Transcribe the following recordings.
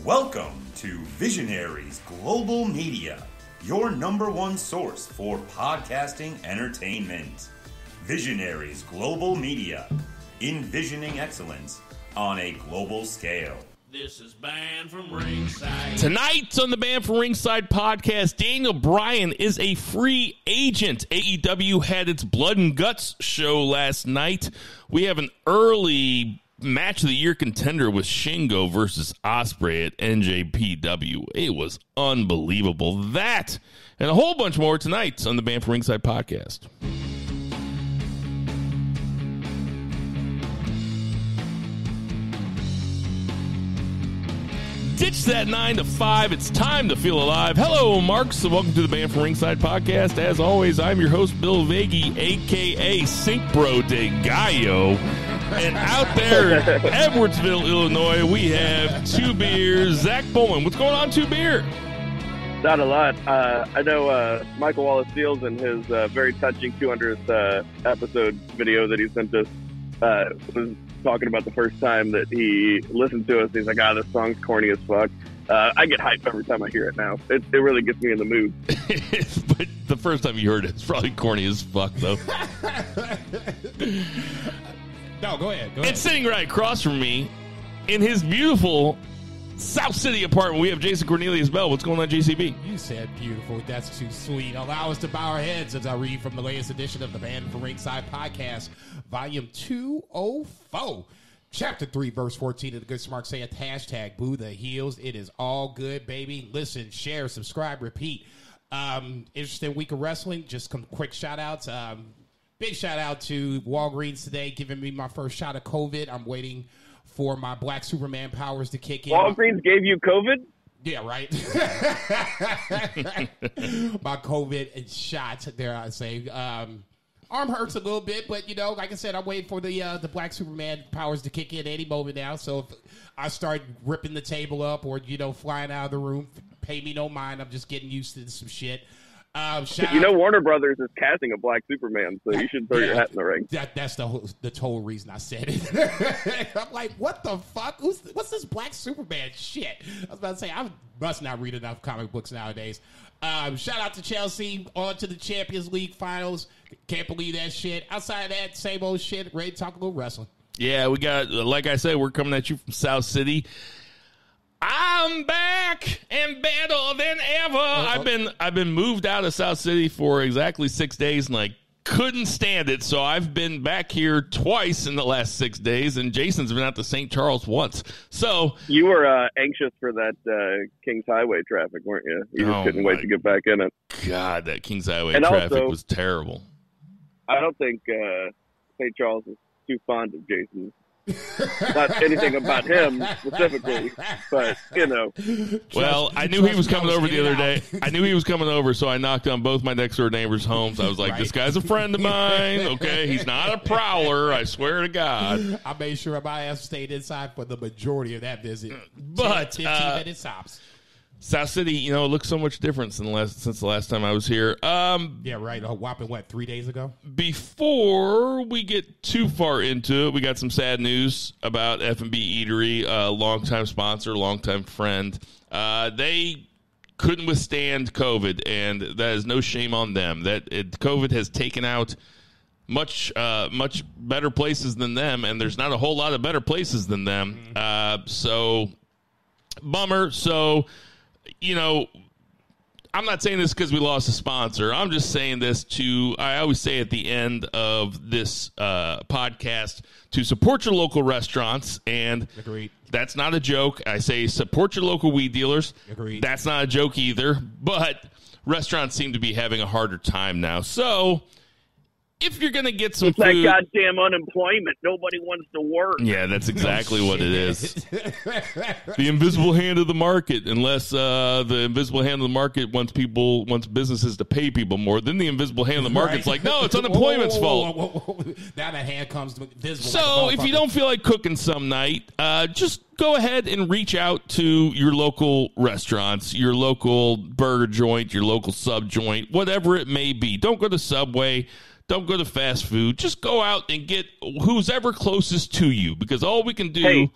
Welcome to Visionaries Global Media, your number one source for podcasting entertainment. Visionaries Global Media, envisioning excellence on a global scale. This is Banned from Ringside. Tonight on the Banned from Ringside podcast, Daniel Bryan is a free agent. AEW had its Blood and Guts show last night. We have an early match of the year contender with Shingo versus Ospreay at NJPW. It was unbelievable. That and a whole bunch more tonight on the Banned from Ringside podcast. Ditch that nine to five. It's time to feel alive. Hello, Marks, and welcome to the Banned from Ringside podcast. As always, I'm your host, Bill Vagey, aka Sync Bro de Gallo. And out there in Edwardsville, Illinois, we have two beers. Zach Bowman, what's going on, two beer? Not a lot. Uh, I know uh, Michael Wallace Fields in his uh, very touching 200th uh, episode video that he sent us uh, was talking about the first time that he listened to us. He's like, "Ah, this song's corny as fuck." Uh, I get hyped every time I hear it now. It, it really gets me in the mood. but the first time you heard it, it's probably corny as fuck, though. No, go ahead. Go And ahead. sitting right across from me in his beautiful South City apartment, we have Jason Cornelius Bell. What's going on, JCB? You said beautiful. That's too sweet. Allow us to bow our heads as I read from the latest edition of the Banned from Ringside podcast, volume 204. Chapter 3, verse 14 of the Good Smart Say it, hashtag boo the heels. It is all good, baby. Listen, share, subscribe, repeat. Um, interesting week of wrestling. Just some quick shout outs. Um, big shout out to Walgreens today, giving me my first shot of COVID. I'm waiting for my Black Superman powers to kick in. Walgreens gave you COVID? Yeah, right. My COVID shot, dare I say. Um, arm hurts a little bit, but you know, like I said, I'm waiting for the uh, the Black Superman powers to kick in any moment now. So if I start ripping the table up or you know flying out of the room, pay me no mind. I'm just getting used to some shit. Um, shout You know Warner Brothers is casting a black Superman, so you should throw your hat in the ring. That that's the whole, the total reason I said it. I'm like, what the fuck? Who's what's this Black Superman shit? I was about to say I must not read enough comic books nowadays. Um, shout out to Chelsea on to the Champions League finals. Can't believe that shit. Outside of that, same old shit. Ready to talk a little wrestling. Yeah, we got, like I said, we're coming at you from South City. I'm back and better than ever. I've been I've been moved out of South City for exactly six days, and I couldn't stand it. So I've been back here twice in the last six days, and Jason's been out to St. Charles once. So You were uh, anxious for that uh, Kingshighway traffic, weren't you? You just Oh, couldn't wait to get back in it. God, that Kingshighway And traffic also- was terrible. I don't think uh, St. Charles is too fond of Jason. Not anything about him specifically, but you know, Well, I knew he was coming over the other day. I knew he was coming over, so I knocked on both my next door neighbors' homes. I was like, Right. "This guy's a friend of mine. Okay, he's not a prowler. I swear to God." I made sure my ass stayed inside for the majority of that visit. But, 10, 15 uh, minutes tops. South City, you know, it looks so much different since the last since the last time I was here. Um, Yeah, right. A whopping what? Three days ago. before we get too far into it, we got some sad news about F and B Eatery, a longtime sponsor, longtime friend. Uh, they couldn't withstand COVID, and that is no shame on them. That it, COVID has taken out much uh, much better places than them, and there's not a whole lot of better places than them. Uh, so bummer. So you know, I'm not saying this because we lost a sponsor. I'm just saying this to, I always say at the end of this uh, podcast to support your local restaurants. And Agreed. that's not a joke. I say support your local weed dealers. Agreed. That's not a joke either. But restaurants seem to be having a harder time now. So if you're going to get some it's that goddamn unemployment. Nobody wants to work. yeah, that's exactly what it is. the invisible hand of the market. Unless uh, the invisible hand of the market wants people, wants businesses to pay people more, then the invisible hand of the market's like, no, it's unemployment's Whoa, whoa, fault. whoa, whoa, whoa. Now that hand comes visible. So if you don't feel like cooking some night, uh, just go ahead and reach out to your local restaurants, your local burger joint, your local sub joint, whatever it may be. Don't go to Subway. Don't go to fast food. Just go out and get who's ever closest to you because all we can do. Hey.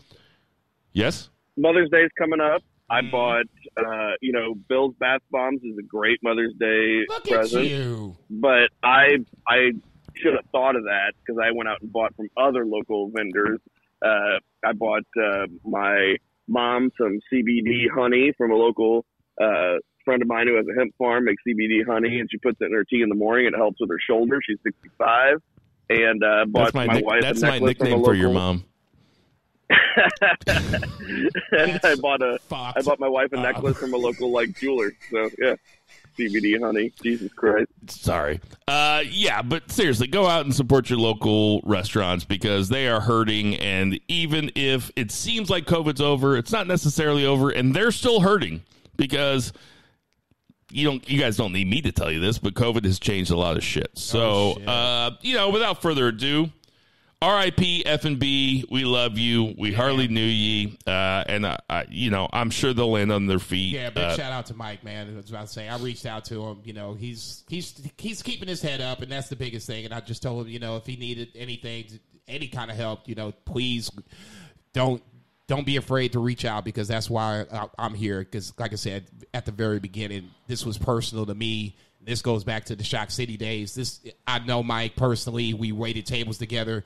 Yes? Mother's Day is coming up. I Mm. bought, uh, you know, Bill's Bath Bombs is a great Mother's Day Look present. but I I should have thought of that because I went out and bought from other local vendors. Uh, I bought uh, my mom some CBD honey from a local uh, friend of mine who has a hemp farm, makes CBD honey, and she puts it in her tea in the morning. It helps with her shoulder. She's 65. And uh, bought That's my, my, nick- wife that's a my necklace from a nickname for your mom. and I bought a. I bought my wife a Uh, necklace from a local like jeweler. So yeah, CBD honey. Jesus Christ. Sorry. Uh, yeah, but seriously, go out and support your local restaurants because they are hurting. And even if it seems like COVID's over, it's not necessarily over, and they're still hurting because you don't. You guys don't need me to tell you this, but COVID has changed a lot of shit. So, Oh, shit. uh, you know, without further ado. R.I.P. F and B. We love you. We hardly knew ye, uh, and uh, I, you know I'm sure they'll land on their feet. Yeah, big Uh, shout out to Mike, man. I was about to say, I reached out to him. You know, he's he's he's keeping his head up, and that's the biggest thing. And I just told him, you know, if he needed anything, any kind of help, you know, please don't don't be afraid to reach out because that's why I'm here. Because, like I said at the very beginning, this was personal to me. This goes back to the Shock City days. This I know Mike personally. We waited tables together.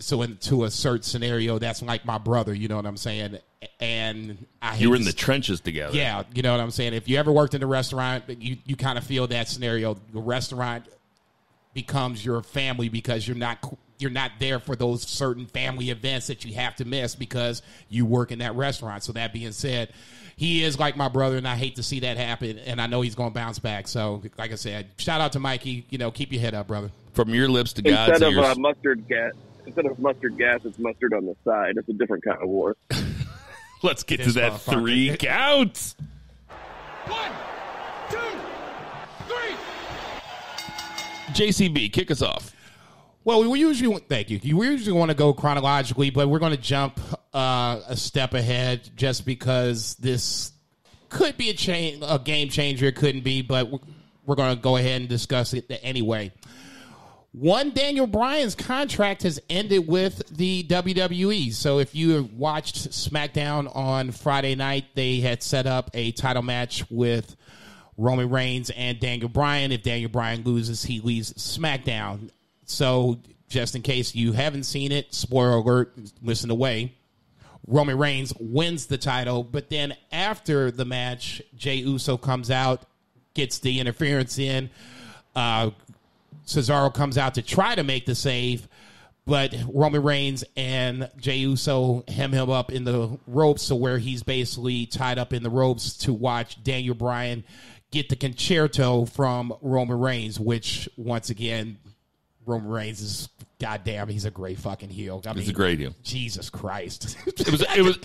So into a certain scenario, that's like my brother. You know what I'm saying? And I you were in the trenches together. yeah, you know what I'm saying. If you ever worked in a restaurant, you you kind of feel that scenario. The restaurant becomes your family because you're not you're not there for those certain family events that you have to miss because you work in that restaurant. So that being said, he is like my brother, and I hate to see that happen. And I know he's going to bounce back. So, like I said, shout out to Mikey. You know, keep your head up, brother. From your lips to God's Instead of uh, mustard gas, instead of mustard gas, it's mustard on the side. It's a different kind of war. Let's get to that three count. One, two, three. JCB, kick us off. Well, we usually thank you. We usually want to go chronologically, but we're going to jump uh, a step ahead just because this could be a change, a game changer. It couldn't be, but we're, we're going to go ahead and discuss it anyway. One Daniel Bryan's contract has ended with the WWE. So if you watched SmackDown on Friday night, they had set up a title match with Roman Reigns and Daniel Bryan. If Daniel Bryan loses, he leaves SmackDown. So just in case you haven't seen it, spoiler alert, listen away. Roman Reigns wins the title, but then after the match, Jey Uso comes out, gets the interference in. Uh, Cesaro comes out to try to make the save, but Roman Reigns and Jey Uso hem him up in the ropes to where he's basically tied up in the ropes to watch Daniel Bryan get the con-chair-to from Roman Reigns, which once again, Roman Reigns is goddamn, he's a great fucking heel. I mean, a great heel. Jesus Christ. It was it was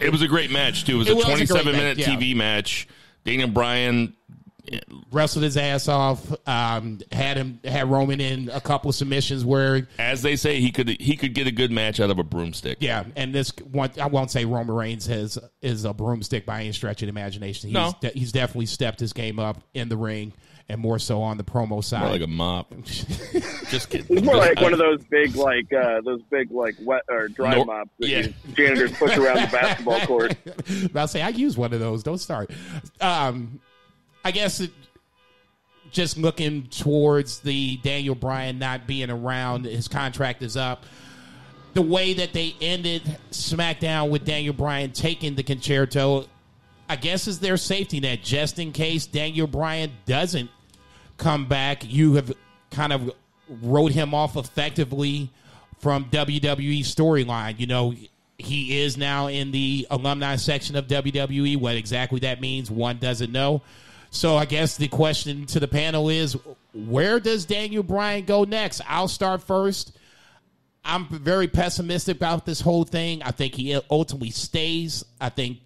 it was a great match too. It was It a was great 27 minute match, yeah. TV match. Daniel Bryan wrestled his ass off. Um, had him had Roman in a couple of submissions where as they say he could he could get a good match out of a broomstick. Yeah, and this one I won't say Roman Reigns has is a broomstick by any stretch of the imagination. He's No. de- he's definitely stepped his game up in the ring and more so on the promo side. More like a mop. Just kidding. It's more like one of those big, like uh, those big, like wet or dry Nor- mops that yeah. janitors push around the basketball court. I'll say I use one of those. Don't start. Um, I guess it, just looking towards the Daniel Bryan not being around, his contract is up. The way that they ended SmackDown with Daniel Bryan taking the con-chair-to, I guess is their safety net just in case Daniel Bryan doesn't come back. You have kind of wrote him off effectively from WWE storyline. You know, he is now in the alumni section of WWE. What exactly that means, one doesn't know. So I guess the question to the panel is where does Daniel Bryan go next? I'll start first. I'm very pessimistic about this whole thing. I think he ultimately stays. I think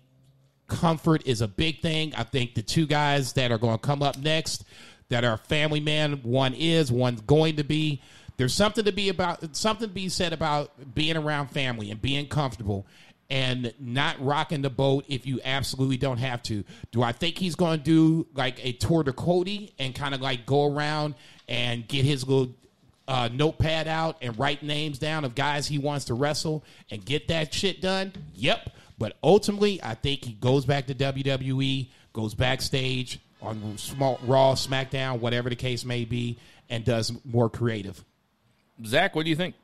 comfort is a big thing. I think the two guys that are going to come up next that are family man, one is, one's going to be. There's something to be about something to be said about being around family and being comfortable and not rocking the boat if you absolutely don't have to. Do I think he's going to do like a tour de Cody and kind of like go around and get his little uh, notepad out and write names down of guys he wants to wrestle and get that shit done? Yep. But ultimately, I think he goes back to WWE, goes backstage on small, Raw, SmackDown, whatever the case may be, and does more creative. Zach, what do you think?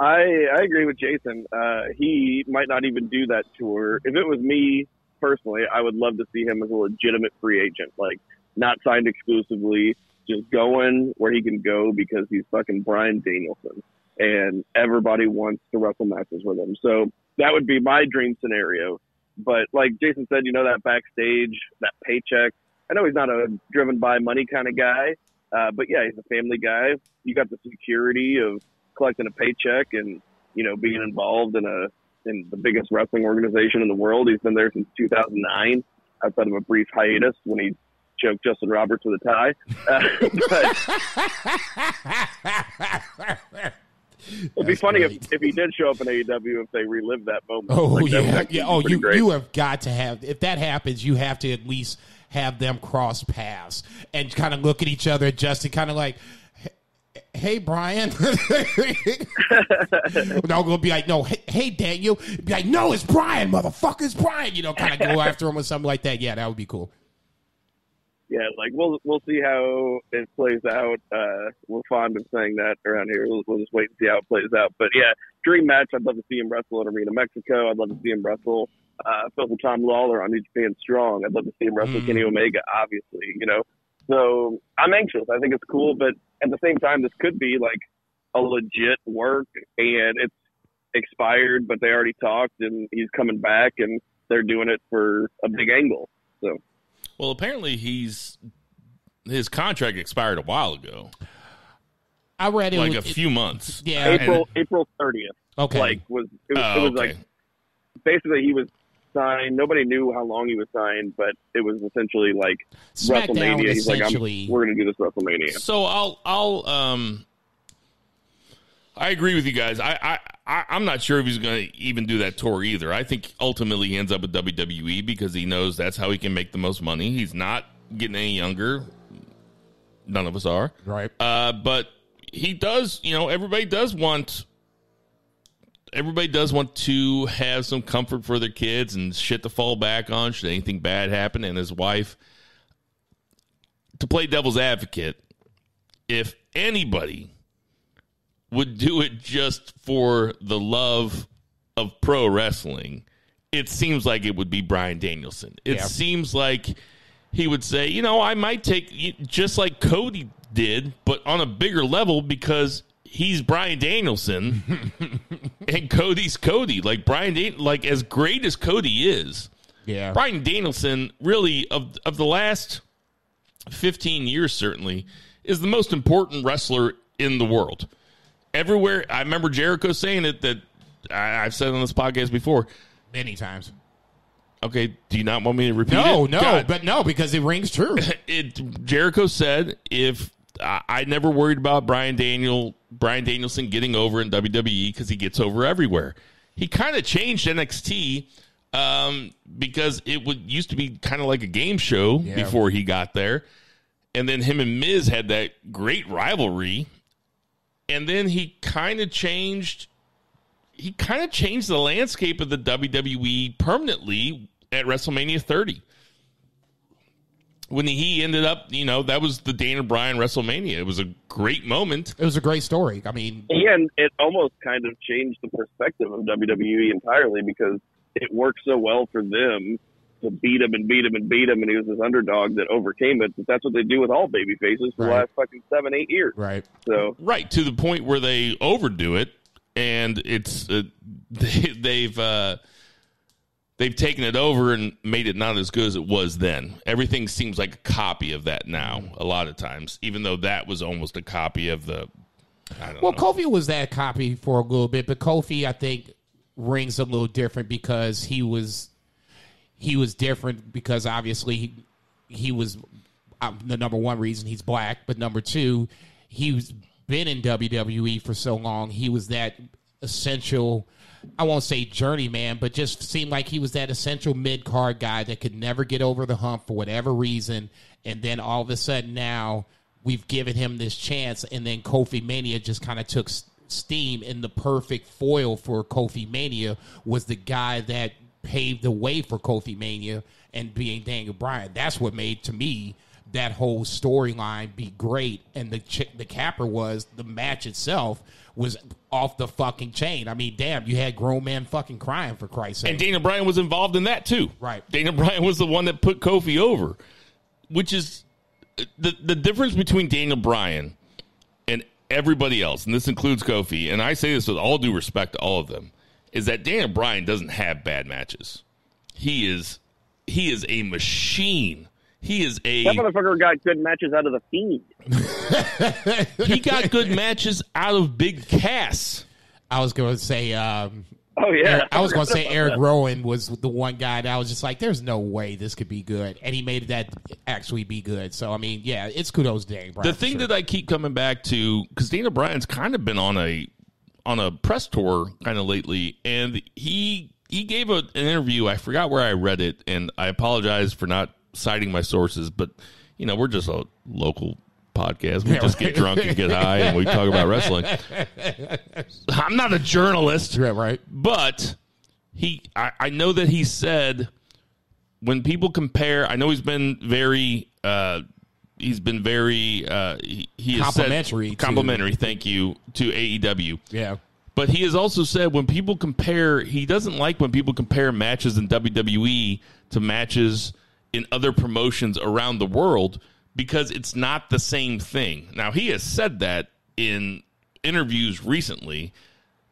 I I agree with Jason. Uh, he might not even do that tour. If it was me personally, I would love to see him as a legitimate free agent, like not signed exclusively, just going where he can go because he's fucking Bryan Danielson, and everybody wants to wrestle matches with him. So that would be my dream scenario. But like Jason said, you know that backstage, that paycheck. I know he's not a driven by money kind of guy, uh, but yeah, he's a family guy. You got the security of collecting a paycheck and you know being involved in a in the biggest wrestling organization in the world. He's been there since 2009, outside of a brief hiatus when he choked Justin Roberts with a tie. Uh, but it'd be funny if, if he did show up in AEW if they relived that moment. Oh Like, yeah, actually yeah. Oh, you great. you have got to have if that happens, you have to at least have them cross paths and kind of look at each other, Justin, kind of like. Hey Bryan, no, gonna be like, no, hey, hey Daniel, be like, no, it's Bryan, motherfucker, it's Bryan. You know, kind of go after him or something like that. Yeah, that would be cool. Yeah, like we'll we'll see how it plays out. Uh, we're fond of saying that around here. We'll, we'll just wait and see how it plays out. But yeah, dream match. I'd love to see him wrestle in Arena Mexico. I'd love to see him wrestle uh, Filthy Tom Lawlor on New Japan Strong. I'd love to see him wrestle Mm. Kenny Omega. Obviously, you know. So I'm anxious. I think it's cool, but at the same time, this could be like a legit work, and it's expired, but they already talked, and he's coming back, and they're doing it for a big angle. So. Well, apparently he's his contract expired a while ago, I read it like a was- it- few months. Yeah, and- April April thirtieth. okay. Like was it was, Oh, it was okay. like basically he was signed. Nobody knew how long he was signed, but it was essentially like SmackDown WrestleMania. He's like, essentially. we're going to do this WrestleMania. So I'll I'll um I agree with you guys. I I, I I'm not sure if he's going to even do that tour either. I think ultimately he ends up with WWE because he knows that's how he can make the most money. He's not getting any younger. None of us are. right. Uh, but he does, you know, everybody does want everybody does want to have some comfort for their kids and shit to fall back on should anything bad happen and his wife to play devil's advocate if anybody would do it just for the love of pro wrestling it seems like it would be Bryan Danielson it Yeah. seems like he would say you know I might take just like Cody did but on a bigger level because he's Bryan Danielson and Cody's Cody. Like Bryan, Dan- like as great as Cody is, Yeah. Bryan Danielson really of of the last fifteen years certainly is the most important wrestler in the world. Everywhere, I remember Jericho saying it that I, I've said on this podcast before. Many times. Okay, do you not want me to repeat No, it? no, God. but no, because it rings true. it Jericho said if I, I never worried about Bryan Daniel Bryan Danielson getting over in WWE because he gets over everywhere. He kind of changed NXT um, because it would used to be kind of like a game show Yeah. before he got there, and then him and Miz had that great rivalry, and then he kind of changed. He kind of changed the landscape of the WWE permanently at WrestleMania 30 when he ended up, you know, that was the Dana Bryan WrestleMania. It was a great moment. It was a great story. I mean, And it almost kind of changed the perspective of WWE entirely because it worked so well for them to beat him and beat him and beat him, and he was this underdog that overcame it. But that's what they do with all baby faces for the last fucking seven, eight years. right. So Right to the point where they overdo it, and it's uh, they, they've uh, they've taken it over and made it not as good as it was then. Everything seems like a copy of that now. A lot of times, even though that was almost a copy of the. I don't Well, know. Kofi was that copy for a little bit, but Kofi, I think, rings a little different because he was he was different because obviously he, he was um, the number one reason he's black, but number two, he's been in WWE for so long. He was that essential. I won't say journeyman, but just seemed like he was that essential mid card guy that could never get over the hump for whatever reason. And then all of a sudden now we've given him this chance, and then Kofi Mania just kind of took steam and the perfect foil for Kofi Mania was the guy that paved the way for Kofi Mania and being Daniel Bryan. That's what made to me that whole storyline be great. And the ch- the capper was the match itself was off the fucking chain. I mean, damn, you had grown man fucking crying for Christ's sake. And Daniel Bryan was involved in that too. Right. Daniel Bryan was the one that put Kofi over, which is the the difference between Daniel Bryan and everybody else, and this includes Kofi, and I say this with all due respect to all of them, is that Daniel Bryan doesn't have bad matches. He is he is a machine. He is a That motherfucker got good matches out of the Fiend. he got good matches out of Big Cass. I was going to say, um, Oh yeah, I was going to say Eric Rowan was the one guy that I was just like, there's no way this could be good. And he made that actually be good. So, I mean, yeah, it's kudos to Daniel Bryan. the thing sure. that I keep coming back to because Dana Bryan's kind of been on a on a press tour kind of lately, and he he gave a, an interview. I forgot where I read it, and I apologize for not citing my sources, but you know we're just a local podcast. We just get drunk and get high, and we talk about wrestling. I'm not a journalist, Yeah, right. but he I, I know that he said when people compare i know he's been very uh he's been very uh he, he has said- Complimentary to- complimentary thank you to aew Yeah. but he has also said when people compare he doesn't like when people compare matches in wwe to matches in other promotions around the world because it's not the same thing now he has said that in interviews recently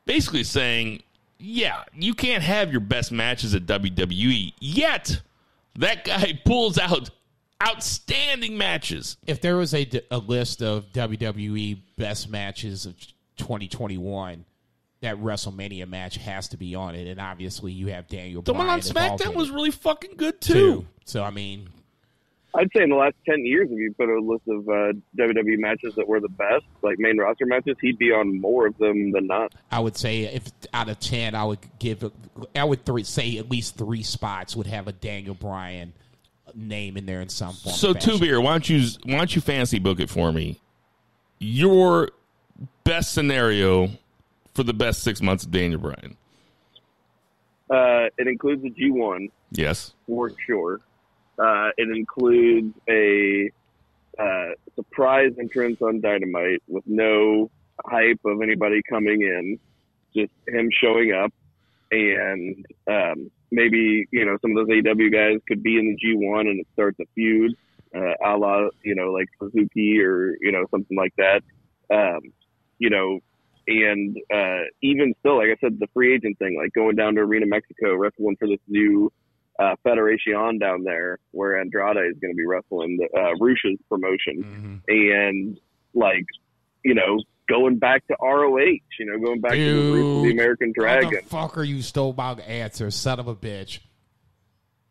basically saying, yeah, you can't have your best matches at WWE. Yet, that guy pulls out outstanding matches. If there was a, a list of WWE best matches of 2021, that WrestleMania match has to be on it. And obviously, you have Daniel The one on involved SmackDown was really fucking good too. too. So, I mean, I'd say in the last ten years, if you put a list of uh, WWE matches that were the best, like main roster matches, he'd be on more of them than not. I would say if out of 10, I would give, I would three, say at least three spots would have a Daniel Bryan name in there in some form. So, or fashion. two beer, why don't you why don't you fancy book it for me? Your best scenario for the best six months of Daniel Bryan. Uh, it includes a G1 Yes. for sure. Uh, it includes a uh, surprise entrance on Dynamite with no hype of anybody coming in, just him showing up, and um, maybe you know some of those AW guys could be in the G1 and it starts a feud, uh, a la you know like Suzuki or you know something like that. Um, you know, and uh, even still, like I said, the free agent thing, like going down to Arena Mexico, wrestling for this new uh, Federation down there, where Andrade is going to be wrestling the, uh, Rush's promotion, and like you know, going back to ROH, you know, going back to the roots of the American Dragon. Motherfucker, you stole my answer, son of a bitch.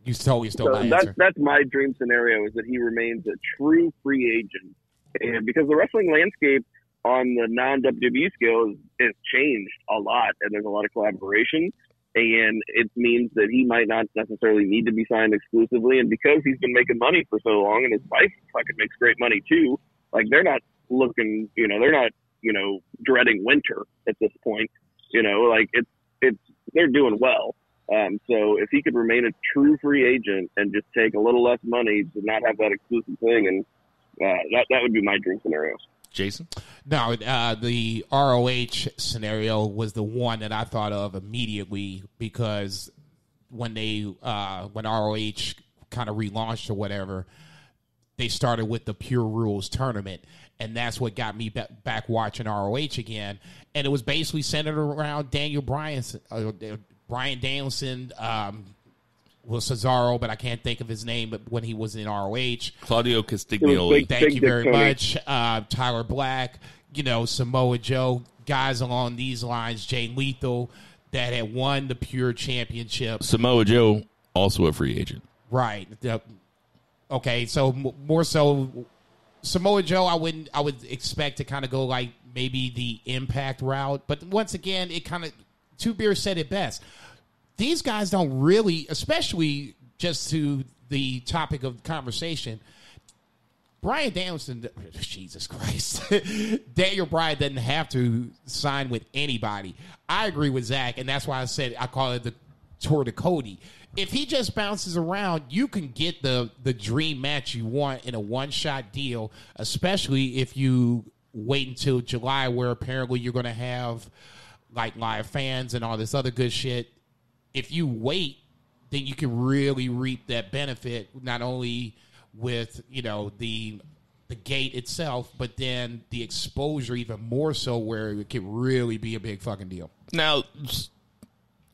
You totally stole So my that's answer. that's my dream scenario is that he remains a true free agent, and because the wrestling landscape on the non WWE scale is, is changed a lot, and there's a lot of collaboration, and it means that he might not necessarily need to be signed exclusively, and because he's been making money for so long, and his wife fucking makes great money too, like they're not looking, you know, they're not, you know, dreading winter at this point, you know, like it's it's they're doing well. Um, so if he could remain a true free agent and just take a little less money to not have that exclusive thing, and uh, that that would be my dream scenario. Jason? No, uh, the ROH scenario was the one that I thought of immediately because when they uh, when ROH kind of relaunched or whatever, they started with the Pure Rules tournament, and that's what got me back watching ROH again. And it was basically centered around Daniel Bryan, uh, Bryan Danielson. Um, was Cesaro, but I can't think of his name. But when he was in ROH, Claudio big- Castagnoli. Thank Big you very much. Uh, Tyler Black, you know, Samoa Joe, guys along these lines, Jay Lethal, that had won the Pure Championship. Samoa Joe, also a free agent. Right. The- okay, so m- more so Samoa Joe, I wouldn't. I would expect to kind of go like maybe the Impact route, but once again, it kind of Two Beers said it best. These guys don't really, especially just to the topic of conversation. Bryan Danielson, Jesus Christ, Daniel Bryan doesn't have to sign with anybody. I agree with Zach, and that's why I said I call it the tour to Cody. If he just bounces around, you can get the the dream match you want in a one shot deal, especially if you wait until July, where apparently you're going to have like live fans and all this other good shit. If you wait, then you can really reap that benefit, not only with you know the the gate itself, but then the exposure even more so, where it could really be a big fucking deal. Now,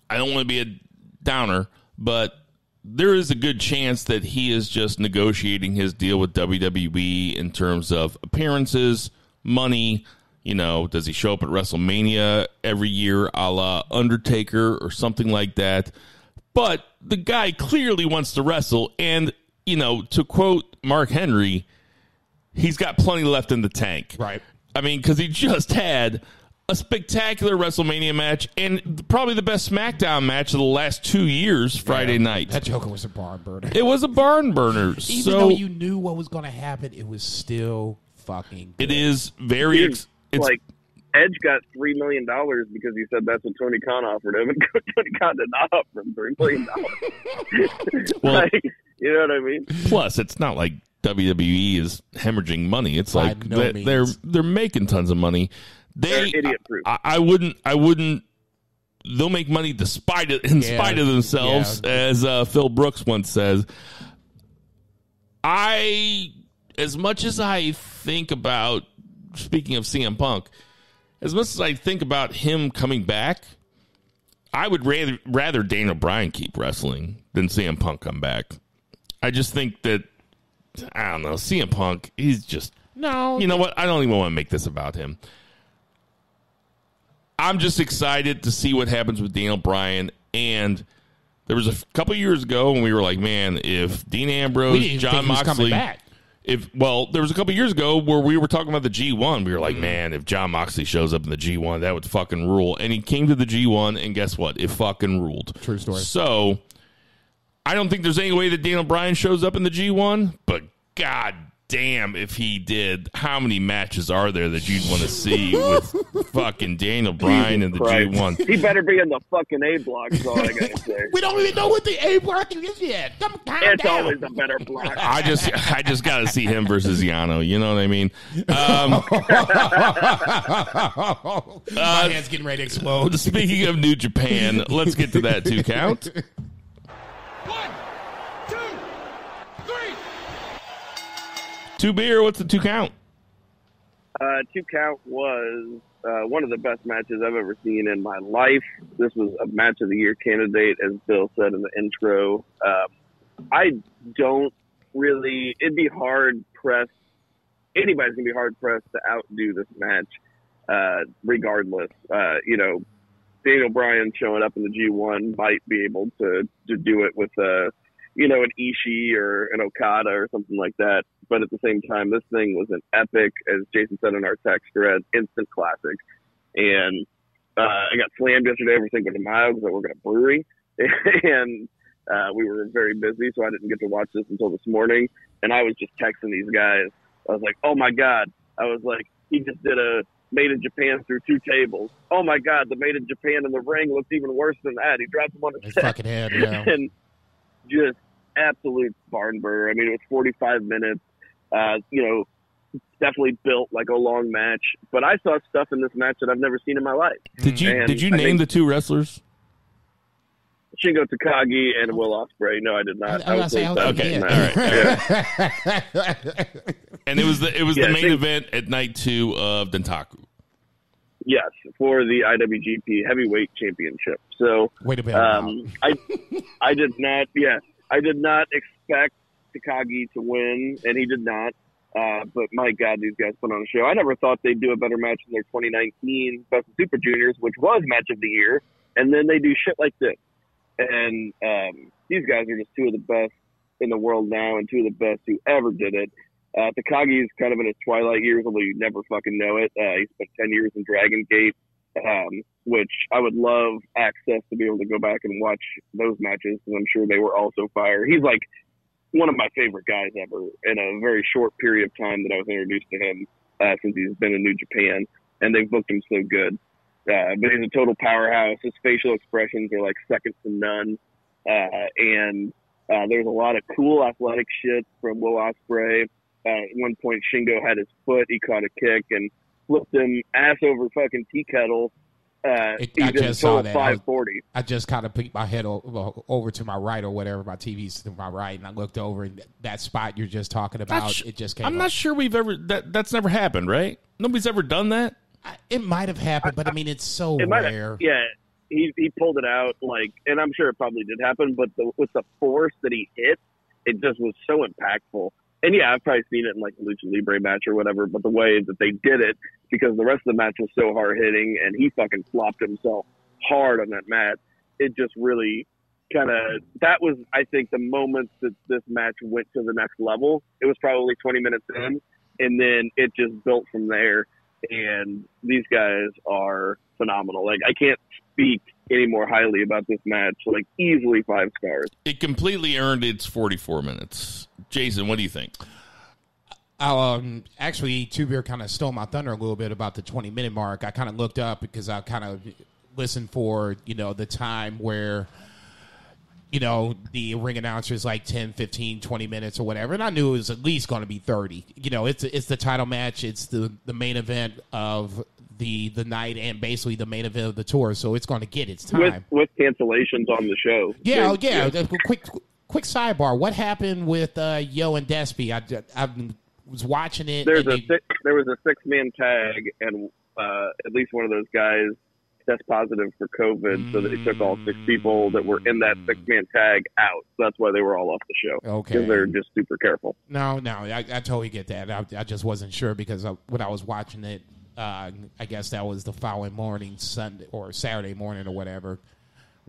I don't want to be a downer, but there is a good chance that he is just negotiating his deal with WWE in terms of appearances, money. You know, does he show up at WrestleMania every year a la Undertaker or something like that? But the guy clearly wants to wrestle. And, you know, to quote Mark Henry, he's got plenty left in the tank. Right. I mean, because he just had a spectacular WrestleMania match and probably the best SmackDown match of the last two years Friday night. That Joker was a barn burner. It was a barn burner. Even so though you knew what was going to happen, it was still fucking. it good. is very. Dude, Ex- it's like Edge got three million dollars because he said that's what Tony Khan offered him, and Tony Khan did not offer him three million dollars. Well- like, you know what I mean? plus it's not like WWE is hemorrhaging money. It's By like no they- they're they're making tons of money. They're idiot proof. I, I wouldn't I wouldn't they'll make money despite it in Yeah, spite of themselves, yeah. as uh, Phil Brooks once says. I as much as I think about speaking of CM Punk, as much as I think about him coming back, I would rather rather Daniel Bryan keep wrestling than CM Punk come back. I just think that I don't know, CM Punk, he's just no. you know what? I don't even want to make this about him. I'm just excited to see what happens with Daniel Bryan. And there was a couple years ago when we were like, man, if Dean Ambrose, Jon think he was coming Moxley, if well, there was a couple years ago where we were talking about the G1. We were Mm-hmm. like, man, if Jon Moxley shows up in the G1, that would fucking rule. And he came to the G1, and guess what? It fucking ruled. True story. So I don't think there's any way that Daniel Bryan shows up in the G1, but god damn if he did. How many matches are there that you'd want to see with fucking Daniel Bryan in the Christ. G1? He better be in the fucking A block. Is all I gotta say. We don't even know what the A block is yet. Come calm It's down. always a better block. I just I just got to see him versus Yano. You know what I mean? Um, My hand's getting ready to explode. speaking of New Japan, let's get to that two count. One, two, three. Two beer. What's the two count? Uh, two count was uh, one of the best matches I've ever seen in my life. This was a match of the year candidate, as Bill said in the intro. Um, I don't really. It'd be hard pressed. Anybody's gonna be hard pressed to outdo this match, uh, regardless. Uh, you know, Daniel Bryan showing up in the G1 might be able to to do it with uh, you know, an Ishii or an Okada or something like that. But at the same time, this thing was an epic, as Jason said in our text thread, instant classic. And uh, I got slammed yesterday over Cinco de Mayo because I work at a brewery, and uh, we were very busy, so I didn't get to watch this until this morning. And I was just texting these guys. I was like, "Oh my god!" I was like, "He just did a made in Japan through two tables. Oh my god, the made in Japan in the ring looks even worse than that. He dropped him on his His head fucking head, yeah. and just absolute barn burner. I mean, it was 45 minutes. Uh, you know, definitely built like a long match. But I saw stuff in this match that I've never seen in my life. Did you And did you I name think- the two wrestlers? Shingo Takagi and Will Ospreay. No, I did not. I was was gonna say, Okay, sad. all right, Yeah. And it was the it was Yeah, the main same- event at night two of Dontaku. Yes, for the IWGP Heavyweight Championship. So Wait a minute. um, I I did not. Yeah, I did not expect Takagi to win, and he did not. Uh, but my God, these guys put on a show. I never thought they'd do a better match in their 2019 Best of Super Juniors, which was match of the year, and then they do shit like this. And um, these guys are just two of the best in the world now, and two of the best who ever did it. Uh, Takagi's kind of in his twilight years, although you never fucking know it. Uh, he spent 10 years in Dragon Gate, um, which I would love access to be able to go back and watch those matches, because I'm sure they were also fire. He's like one of my favorite guys ever in a very short period of time that I was introduced to him uh, since he's been in New Japan, and they've booked him so good. Uh, but he's a total powerhouse. His facial expressions are like second to none, uh, and uh, there's a lot of cool athletic shit from Will Ospreay. Uh, at one point, Shingo had his foot. He caught a kick and flipped him ass over fucking tea kettle. Uh, It- I just saw total that. I was- 540. I just kind of peeked my head o- over to my right or whatever. My TV's to my right, and I looked over, and that spot you're just talking about, sh- it just came. I'm up. not sure we've ever that that's never happened, right? Nobody's ever done that. I- It might have happened, but I mean, it's so It rare. have, yeah. He he pulled it out like, and I'm sure it probably did happen, but the, with the force that he hit, it just was so impactful. And yeah, I've probably seen it in like a lucha libre match or whatever, but the way that they did it, because the rest of the match was so hard hitting, and he fucking flopped himself hard on that mat. It just really kind of that was, I think, the moment that this match went to the next level. It was probably 20 minutes in, and then it just built from there. And these guys are phenomenal. Like I can't speak any more highly about this match. Like easily five stars. It completely earned its 44 minutes. Jason, what do you think? Um, actually, Two Beer kind of stole my thunder a little bit about the 20 minute mark. I kind of looked up because I kind of listened for, you know, the time where, you know, the ring announcer is like 10, 15, 20 minutes or whatever. And I knew it was at least going to be 30. You know, it's it's the title match, it's the, the main event of the the night and basically the main event of the tour. So it's going to get its With time. with cancellations on the show. Yeah, oh, There's- yeah. Quick, quick sidebar. What happened with uh, Yo and Despy? I, I was watching it. There's a they- six, there was a six man tag, and uh, at least one of those guys test positive for COVID, so they took all six people that were in that six man tag out. So that's why they were all off the show. Okay. because they're just super careful. No, no, I, I totally get that. I, I just wasn't sure because I, when I was watching it, uh, I guess that was the following morning, Sunday or Saturday morning or whatever,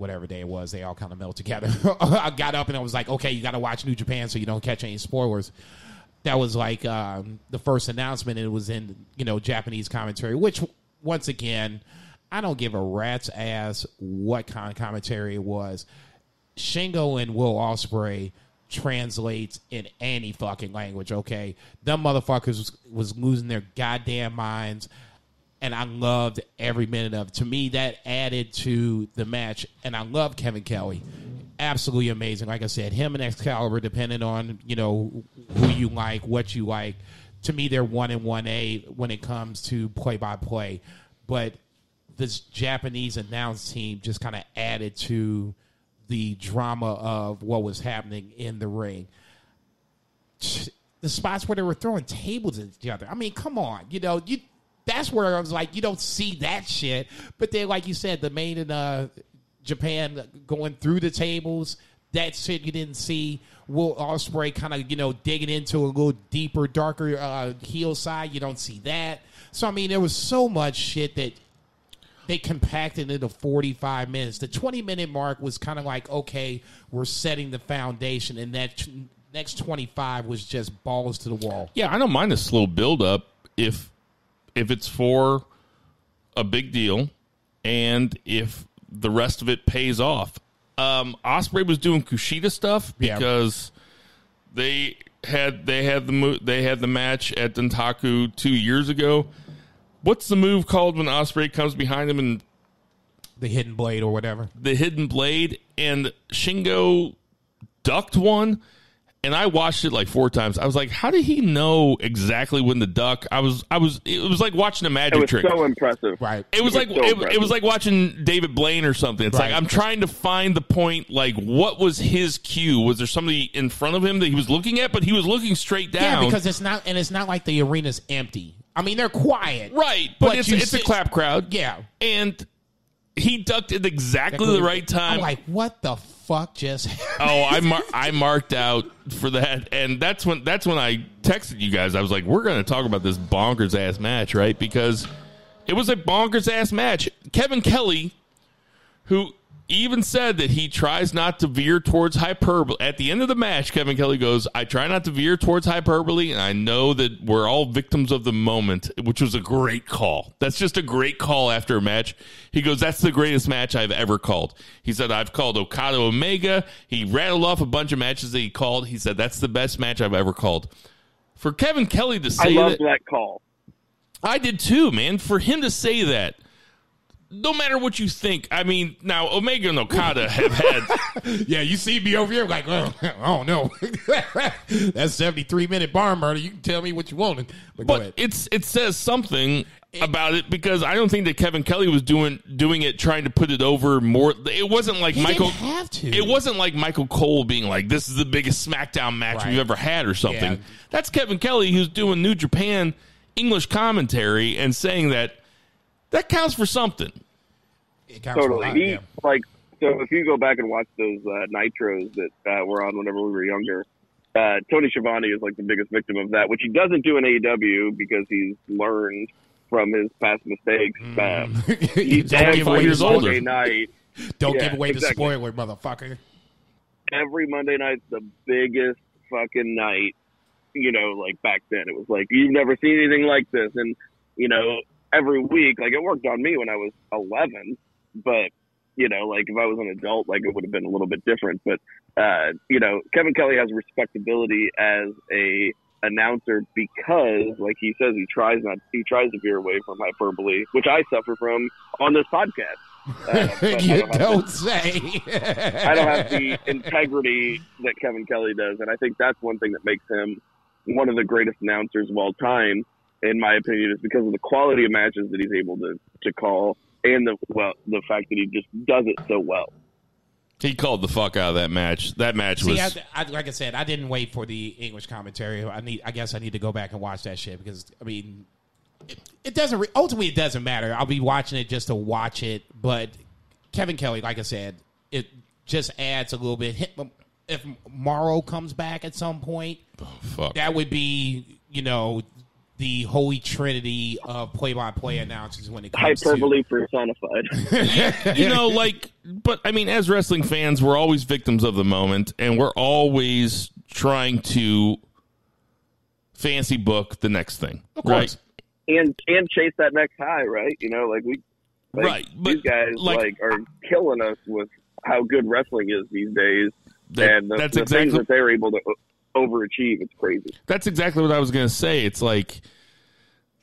whatever day it was. They all kind of melt together. I got up and I was like, okay, you got to watch New Japan so you don't catch any spoilers. That was like um, the first announcement. And it was in you know Japanese commentary, which once again, I don't give a rat's ass what kind of commentary it was. Shingo and Will Ospreay translates in any fucking language. Okay, them motherfuckers was, was losing their goddamn minds, and I loved every minute of. it. To me, that added to the match, and I love Kevin Kelly. Absolutely amazing. Like I said, him and Excalibur, depending on you know who you like, what you like. To me, they're one and one A when it comes to play by play, but this Japanese announce team just kind of added to the drama of what was happening in the ring. The spots where they were throwing tables at each other. I mean, come on, you know, you that's where I was like, you don't see that shit. But then, like you said, the main in uh, Japan going through the tables, that shit you didn't see. Will Ospreay kind of you know digging into a little deeper, darker uh, heel side. You don't see that. So I mean, there was so much shit that they compacted into 45 minutes. The 20 minute mark was kind of like, okay, we're setting the foundation, and that t- next 25 was just balls to the wall. Yeah, I don't mind a slow build up if if it's for a big deal and if the rest of it pays off. Um Ospreay was doing Kushida stuff Yeah. because they had they had the mo- they had the match at Dontaku 2 years ago. What's the move called when Ospreay comes behind him and The hidden blade or whatever. the hidden blade and Shingo ducked one and I watched it like four times. I was like, how did he know exactly when the duck? I was I was it was like watching a It magic was trick. so impressive. Right. it was like so it, it was like watching David Blaine or something. It's Right. like I'm trying to find the point like what was his cue? Was there somebody in front of him that he was looking at but he was looking straight down? Yeah, because it's not, and it's not like the arena's empty. I mean, they're quiet. right, but, But it's you it's a clap crowd. Yeah. And he ducked at exactly the right time. I'm like, what the fuck just happened? Oh, I mar- I marked out for that, and that's when that's when I texted you guys. I was like, "We're going to talk about this bonkers ass match, right?" Because it was a bonkers ass match. Kevin Kelly, who even said that he tries not to veer towards hyperbole. At the end of the match, Kevin Kelly goes, I try not to veer towards hyperbole, and I know that we're all victims of the moment, which was a great call. That's just a great call after a match. He goes, That's the greatest match I've ever called. He said, I've called Okada Omega. He rattled off a bunch of matches that he called. He said, That's the best match I've ever called. For Kevin Kelly to I say love that, that call. I did too, man. For him to say that, no matter what you think, I mean, now Omega and Okada have had Yeah, you see me over here like, oh, I don't know. That's 73 minute bar murder. You can tell me what you want. But, go but ahead. it's it says something about it because I don't think that Kevin Kelly was doing doing it trying to put it over more. It wasn't like Michael. didn't have to. It wasn't like Michael Cole being like, "This is the biggest SmackDown match Right. we've ever had" or something. Yeah. That's Kevin Kelly who's doing New Japan English commentary and saying that that counts for something. It counts for a Totally. lot, He yeah. like so. If you go back and watch those uh, nitros that uh, were on whenever we were younger, uh, Tony Schiavone is like the biggest victim of that, which he doesn't do in AEW because he's learned from his past mistakes. Uh, he's Don't give four away years the older. Monday night. Don't Yeah, give away the spoiler, motherfucker. every Monday night's the biggest fucking night. You know, like back then, it was like you've never seen anything like this, and you know, every week, like it worked on me when I was 11, but you know, like if I was an adult, like it would have been a little bit different. But uh, you know, Kevin Kelly has respectability as a announcer because, like he says, he tries not he tries to veer away from hyperbole, which I suffer from on this podcast. Uh, you don't don't say. I don't have the integrity that Kevin Kelly does, and I think that's one thing that makes him one of the greatest announcers of all time, in my opinion, is because of the quality of matches that he's able to to call, and the well, the fact that he just does it so well. He called the fuck out of that match. That match See, was. I, I, like I said, I didn't wait for the English commentary. I need. I guess I need to go back and watch that shit because I mean, it, it doesn't. Re- ultimately, it doesn't matter. I'll be watching it just to watch it. But Kevin Kelly, like I said, it just adds a little bit. If Mauro comes back at some point, oh, fuck. that would be you know the holy trinity of play-by-play announcers when it comes Hyperbole personified. you know, like, but I mean, as wrestling fans, we're always victims of the moment, and we're always trying to fancy book the next thing, Of right? and and chase that next high, right? You know, like we, like, Right, but, These guys like- like, are killing us with how good wrestling is these days, That- and the, that's the exactly things that they're able to o- overachieve. It's crazy. that's exactly what I was going to say. It's like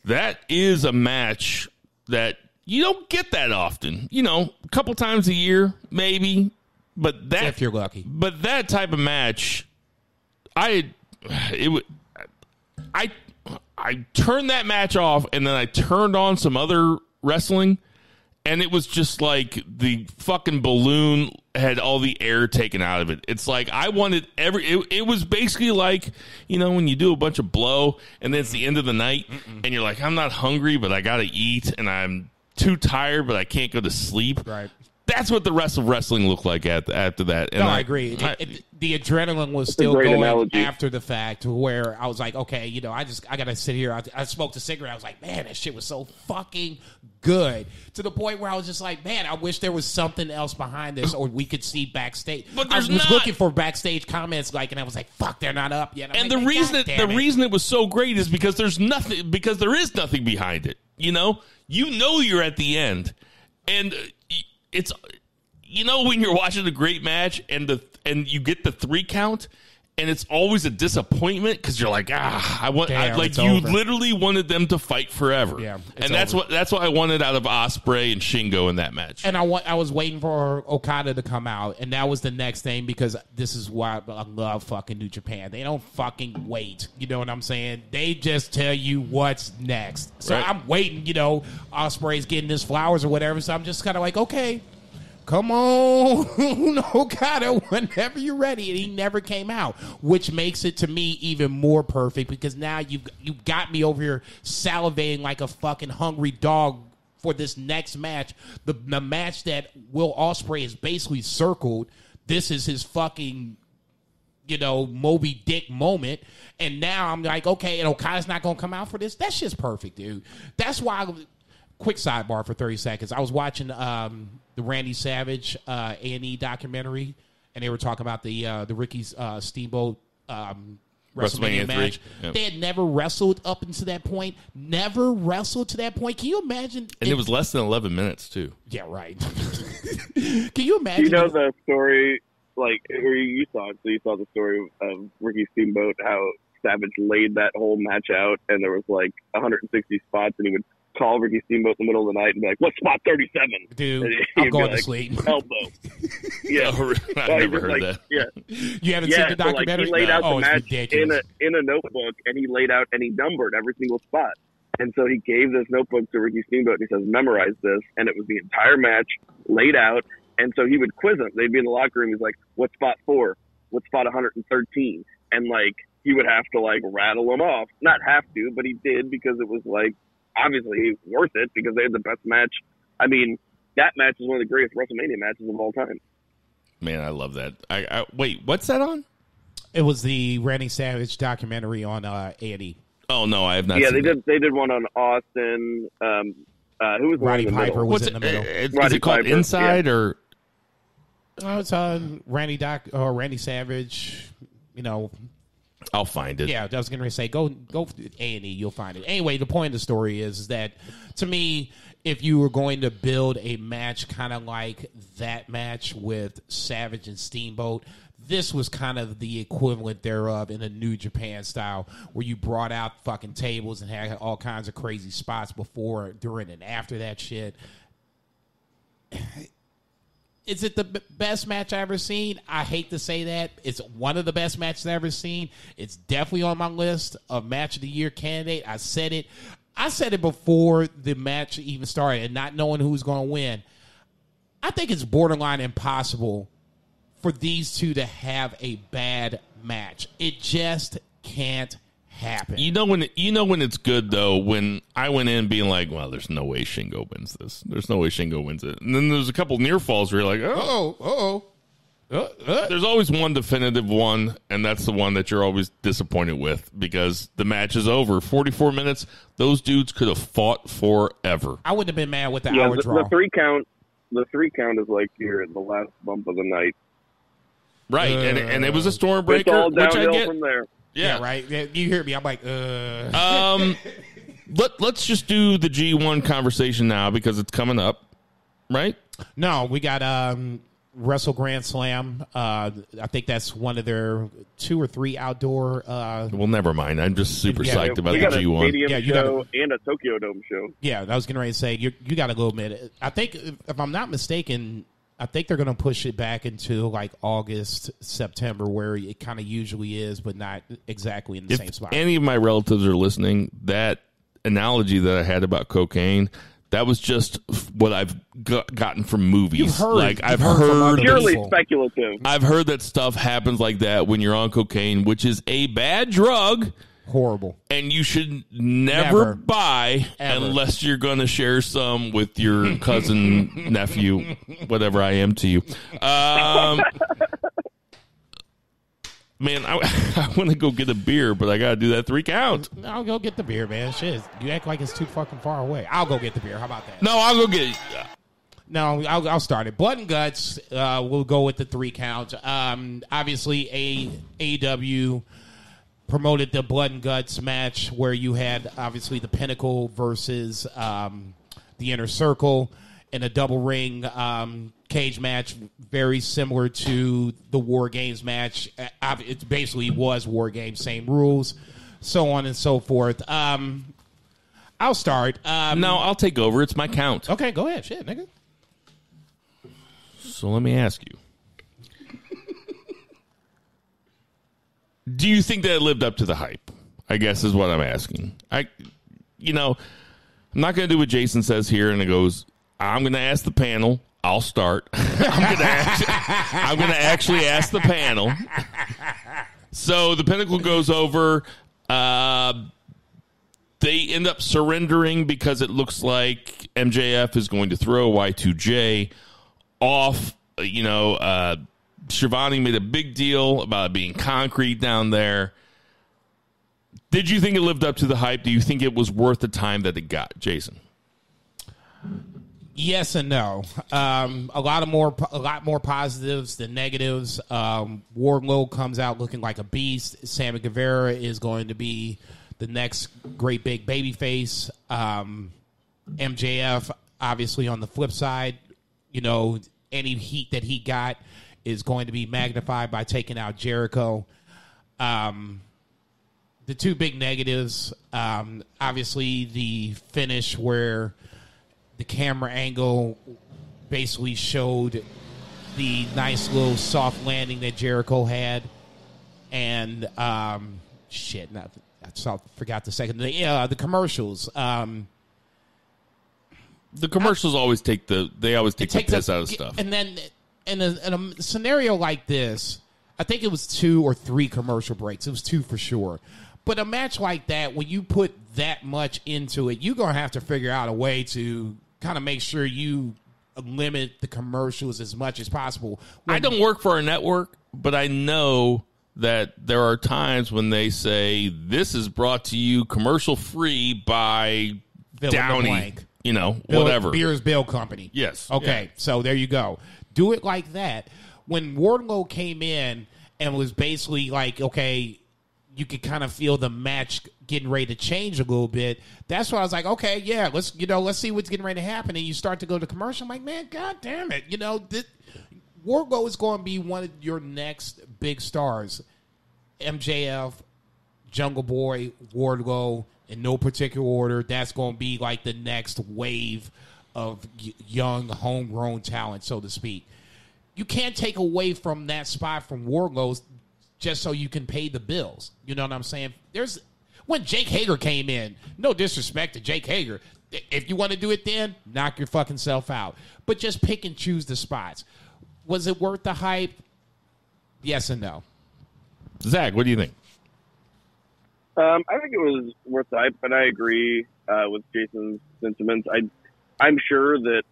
that is a match that you don't get that often. You know, a couple times a year, maybe, but that if you're lucky. But that type of match, I it would I I turned that match off and then I turned on some other wrestling and it was just like the fucking balloon had all the air taken out of it. It's like I wanted every it, it was basically like, you know, when you do a bunch of blow and then it's the end of the night and you're like I'm not hungry but I got to eat and I'm too tired but I can't go to sleep. Right. That's what the rest of wrestling looked like at, after that. And No, I agree. I- it- the adrenaline was still going analogy. after the fact, where I was like, okay, you know, I just I gotta sit here. I, I smoked a cigarette. I was like, man, that shit was so fucking good. To the point where I was just like, man, I wish there was something else behind this, or we could see backstage. But I there's was not. looking for backstage comments, like, and I was like, fuck, they're not up yet. I'm and like, the reason it, the reason it was so great is because there's nothing because there is nothing behind it. You know, you know you're at the end, and uh, y- it's you know when you're watching a great match and the and you get the three count. And it's always a disappointment because you're like, ah, I want, I, like you over. literally wanted them to fight forever. Yeah, and that's over. what that's what I wanted out of Ospreay and Shingo in that match. and I want I was waiting for Okada to come out, and that was the next thing because this is why I love fucking New Japan. They don't fucking wait. You know what I'm saying? They just tell you what's next. So Right. I'm waiting. You know, Ospreay's getting his flowers or whatever. So I'm just kind of like, okay. Come on, Okada, whenever you're ready. And he never came out, which makes it to me even more perfect because now you've you got me over here salivating like a fucking hungry dog for this next match. The the match that Will Ospreay is basically circled. This is his fucking you know, Moby Dick moment. And now I'm like, okay, and Okada's not gonna come out for this. That's just perfect, dude. That's why quick sidebar for 30 seconds. I was watching um, the Randy Savage uh, A&E documentary, and they were talking about the uh, the Ricky uh, Steamboat um, WrestleMania WrestleMania match. Yep. They had never wrestled up until that point. Never wrestled to that point. Can you imagine? And it was less than 11 minutes, too. yeah, right. Can you imagine? You know the story, like, or you saw it, so you saw the story of Ricky Steamboat, how Savage laid that whole match out, and there was like 160 spots, and he would call Ricky Steamboat in the middle of the night and be like, "What spot 37?" Dude, I'm going to like, sleep. Elbow. Yeah. Oh, I've So never heard like, that. Yeah, You haven't yeah. seen the So like documentary? he laid out oh, the it's match in a in a notebook, and he laid out and he numbered every single spot. And so he gave this notebook to Ricky Steamboat, and he says, "Memorize this." And it was the entire match laid out. And so he would quiz him. They'd be in the locker room. He's like, "What spot four? What spot 113?" And like he would have to like rattle them off. Not have to, but he did because it was like obviously worth it because they had the best match. I mean, that match is one of the greatest WrestleMania matches of all time. Man, I love that. I, I Wait, what's that on? It was the Randy Savage documentary on uh, A&E. Oh, no, I have not yeah, seen they that. did. They did one on Austin. Um, uh, who was the Roddy the Piper middle? was What's in it, the middle. uh, is Roddy it called Piper, Inside or Oh, it's on Randy Doc or Randy Savage. You know, I'll find it. yeah. I was going to say go go A and E. You'll find it. Anyway, the point of the story is, is that to me, if you were going to build a match kind of like that match with Savage and Steamboat. This was kind of the equivalent thereof in a New Japan style, where you brought out fucking tables and had all kinds of crazy spots before, during, and after that shit. Is it the best match I ever seen? I hate to say that. It's one of the best matches I ever seen. It's definitely on my list of match of the year candidate. I said it. I said it before the match even started, and not knowing who's going to win. I think it's borderline impossible for these two to have a bad match. It just can't happen. You know when you know when it's good though when I went in being like, well, there's no way Shingo wins this. There's no way Shingo wins it. And then there's a couple near falls where you're like, oh, oh, uh oh. Uh, uh. there's always one definitive one, and that's the one that you're always disappointed with because the match is over. 44 minutes. Those dudes could have fought forever. I wouldn't have been mad with the Yeah, hour the, draw. the three count. The three count is like your the last bump of the night. Right, and and it was a It's stormbreaker, all which I downhill get. from there. Yeah. Yeah, right. You hear me? I'm like, uh. Um, let let's just do the G1 conversation now because it's coming up, right? No, we got um, Wrestle Grand Slam. Uh, I think that's one of their two or three outdoor. Uh, Well, never mind. I'm just super Yeah, psyched about we the got a G1. stadium Yeah, you show and a Tokyo Dome show. yeah, I was getting ready to say you you got to go admit. it. I think if, if I'm not mistaken, I think they're going to push it back into like August, September, where it kind of usually is, but not exactly in the If same spot. any of my relatives are listening, that analogy that I had about cocaine, that was just what I've got, gotten from movies. You've heard- like you've I've heard from heard, other Purely people. speculative. I've heard that stuff happens like that when you're on cocaine, which is a bad drug. Horrible. and you should never, Never. buy Ever. unless you're going to share some with your cousin, nephew, whatever I am to you. Um, man, I, I want to go get a beer, but I got to do that three count. I'll go get the beer, man. Shit, you act like it's too fucking far away. I'll go get the beer. How about that? No, I'll go get. No, I'll, I'll start it. Blood and guts. Uh, we'll go with the three count. Um, obviously, AEW promoted the blood and guts match where you had obviously the Pinnacle versus um, the Inner Circle in a double ring um, cage match, very similar to the War Games match. Uh, It basically was War Games, same rules, so on and so forth. Um, I'll start. Um, No, I'll take over. It's my count. Okay, go ahead. Shit, nigga. So let me ask you. Do you think that it lived up to the hype? I guess is what I'm asking. I, you know, I'm not going to do what Jason says here, and it goes. I'm going to ask the panel. I'll start. I'm going to to actually ask the panel. So the pinnacle goes over. Uh, they end up surrendering because it looks like MJF is going to throw Y2J off. You know, uh, Schiavone made a big deal about being concrete down there. Did you think it lived up to the hype? Do you think it was worth the time that it got, Jason? Yes and no. Um, a lot of more, a lot more positives than negatives. Um, Wardlow comes out looking like a beast. Sammy Guevara is going to be the next great big baby face. Um, MJF, obviously, on the flip side, you know, any heat that he got is going to be magnified by taking out Jericho. Um, the two big negatives, um, obviously, the finish where the camera angle basically showed the nice little soft landing that Jericho had, and um, shit, not, I saw, forgot the second. The, uh, the commercials. Um, The commercials always take the they always take, the piss out of stuff. And then in a, in a scenario like this, I think it was two or three commercial breaks. It was two for sure. But a match like that, when you put that much into it, you're gonna have to figure out a way to kind of make sure you limit the commercials as much as possible. I don't work for a network, but I know that there are times when they say this is brought to you commercial free by Downey, you know, Bill- whatever. Beers Bill Company. Yes. Okay, so there you go. Do it like that. When Wardlow came in and was basically like, okay, you could kind of feel the match getting ready to change a little bit. That's why I was like, okay, yeah, let's you know, let's see what's getting ready to happen. And you start to go to commercial. I'm like, man, god damn it, you know, this, Wardlow is going to be one of your next big stars. MJF, Jungle Boy, Wardlow, in no particular order. That's going to be like the next wave of young, homegrown talent, so to speak. You can't take away from that spot from Wardlow just so you can pay the bills. You know what I'm saying? There's when Jake Hager came in. No disrespect to Jake Hager. If you want to do it, then knock your fucking self out. But just pick and choose the spots. Was it worth the hype? Yes and no. Zach, what do you think? Um, I think it was worth the hype, but I agree uh, with Jason's sentiments. I, I'm sure that,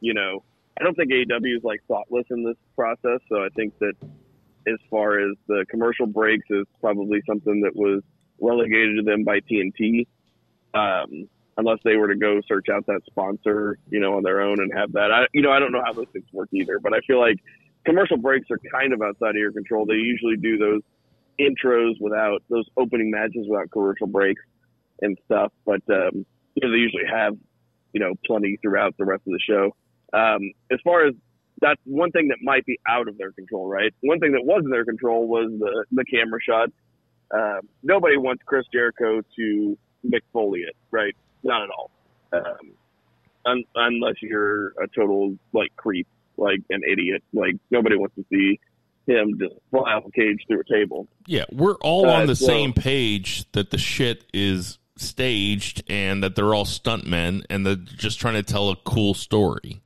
you know, I don't think AEW is like thoughtless in this process. So I think that as far as the commercial breaks is probably something that was relegated to them by TNT. Um, unless they were to go search out that sponsor, you know, on their own and have that. I, you know, I don't know how those things work either, but I feel like commercial breaks are kind of outside of your control. They usually do those intros without those opening matches without commercial breaks and stuff. But um, you know, they usually have you know plenty throughout the rest of the show. Um, as far as that's one thing that might be out of their control, right? One thing that was in their control was the the camera shot. Um, nobody wants Chris Jericho to it, right? Not at all. Um, un- unless you're a total like creep, like an idiot. Like nobody wants to see him just fly off a cage through a table. Yeah, we're all Uh, on the so- same page that the shit is staged and that they're all stuntmen and they're just trying to tell a cool story.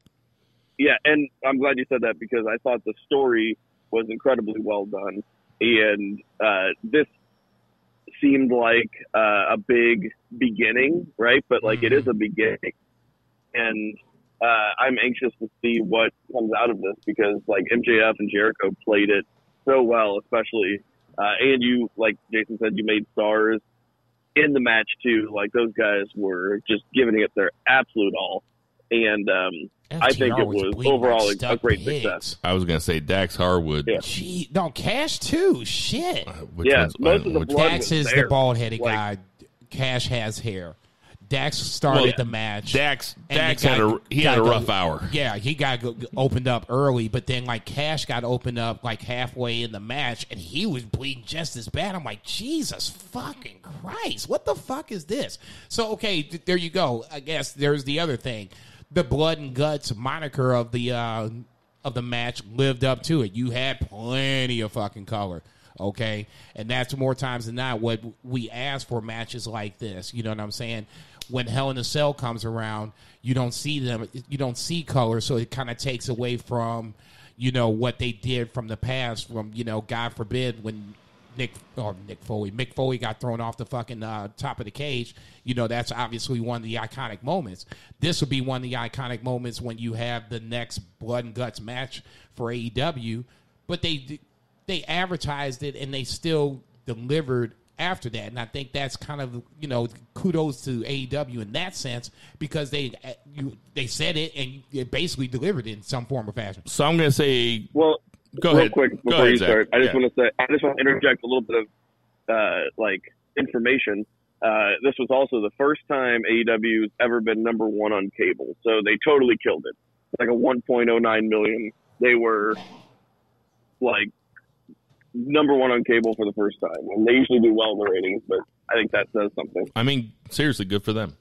Yeah, and I'm glad you said that because I thought the story was incredibly well done, and uh, this seemed like uh, a big beginning, right? But like it is a beginning, and uh, I'm anxious to see what comes out of this because like MJF and Jericho played it so well, especially, uh, and you like Jason said, you made stars in the match too. Like those guys were just giving it their absolute all, and um, I think it was overall a- a great pigs. success. I was going to say Dax Harwood. Yeah. Gee, no, Cash too. Shit. Which Yeah, most of the blood- Dax is there. the bald headed Like- guy. Cash has hair. Dax started Well, the match. Dax Dax had a he had a rough go- hour. Yeah, he got go, opened up early, but then like Cash got opened up like halfway in the match, and he was bleeding just as bad. I'm like, Jesus fucking Christ, what the fuck is this? So okay, th- there you go. I guess there's the other thing, the blood and guts moniker of the uh, of the match lived up to it. You had plenty of fucking color. Okay, and that's more times than not what we ask for matches like this. You know what I'm saying? When Hell in a Cell comes around, you don't see them. You don't see color, so it kind of takes away from, you know, what they did from the past. From you know, God forbid when Nick or Nick Foley, Mick Foley got thrown off the fucking uh, top of the cage. You know, that's obviously one of the iconic moments. This would be one of the iconic moments when you have the next blood and guts match for AEW. But they they advertised it and they still delivered after that, and I think that's kind of you know kudos to AEW in that sense because they uh, you they said it and it basically delivered it in some form or fashion. So I'm going to say, Well, Go real ahead. quick Go before ahead, you Zach. start, I just Yeah. want to say I just want to interject a little bit of uh, like information. Uh, this was also the first time AEW's ever been number one on cable, so they totally killed it. Like a 1.09 million, they were like number one on cable for the first time, and they usually do well in the ratings, but I think that says something. I mean, seriously, good for them.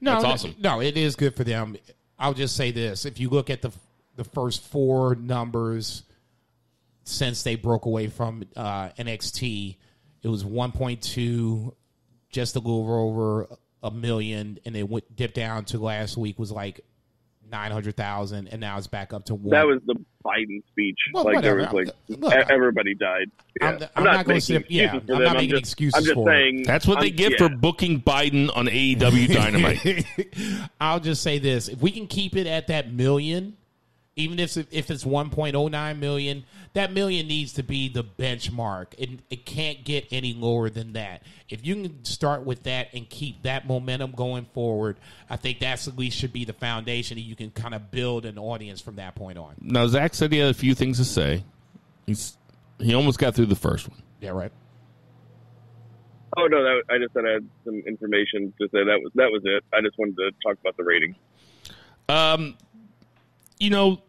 No, That's awesome. No, it is good for them. I'll just say this: if you look at the the first four numbers since they broke away from uh, NXT, it was 1.2, just a little over a million, and it went dipped down to last week was like nine hundred thousand, and now it's back up to one. That was the Biden speech. Well, like there was like Look, everybody died. Yeah. I'm- I'm not gonna making say- yeah, excuses for I'm them. not making just, excuses I'm just for it. That's what they I'm- get yeah. for booking Biden on AEW Dynamite. I'll just say this: if we can keep it at that million, even if if it's 1.09 million, that million needs to be the benchmark. It it can't get any lower than that. If you can start with that and keep that momentum going forward, I think that's at least should be the foundation, that you can kind of build an audience from that point on. now, Zach said he had a few things to say. He's he almost got through the first one. Yeah, right. Oh no, that, I just said I had some information to say that was that was it. I just wanted to talk about the rating. Um, you know,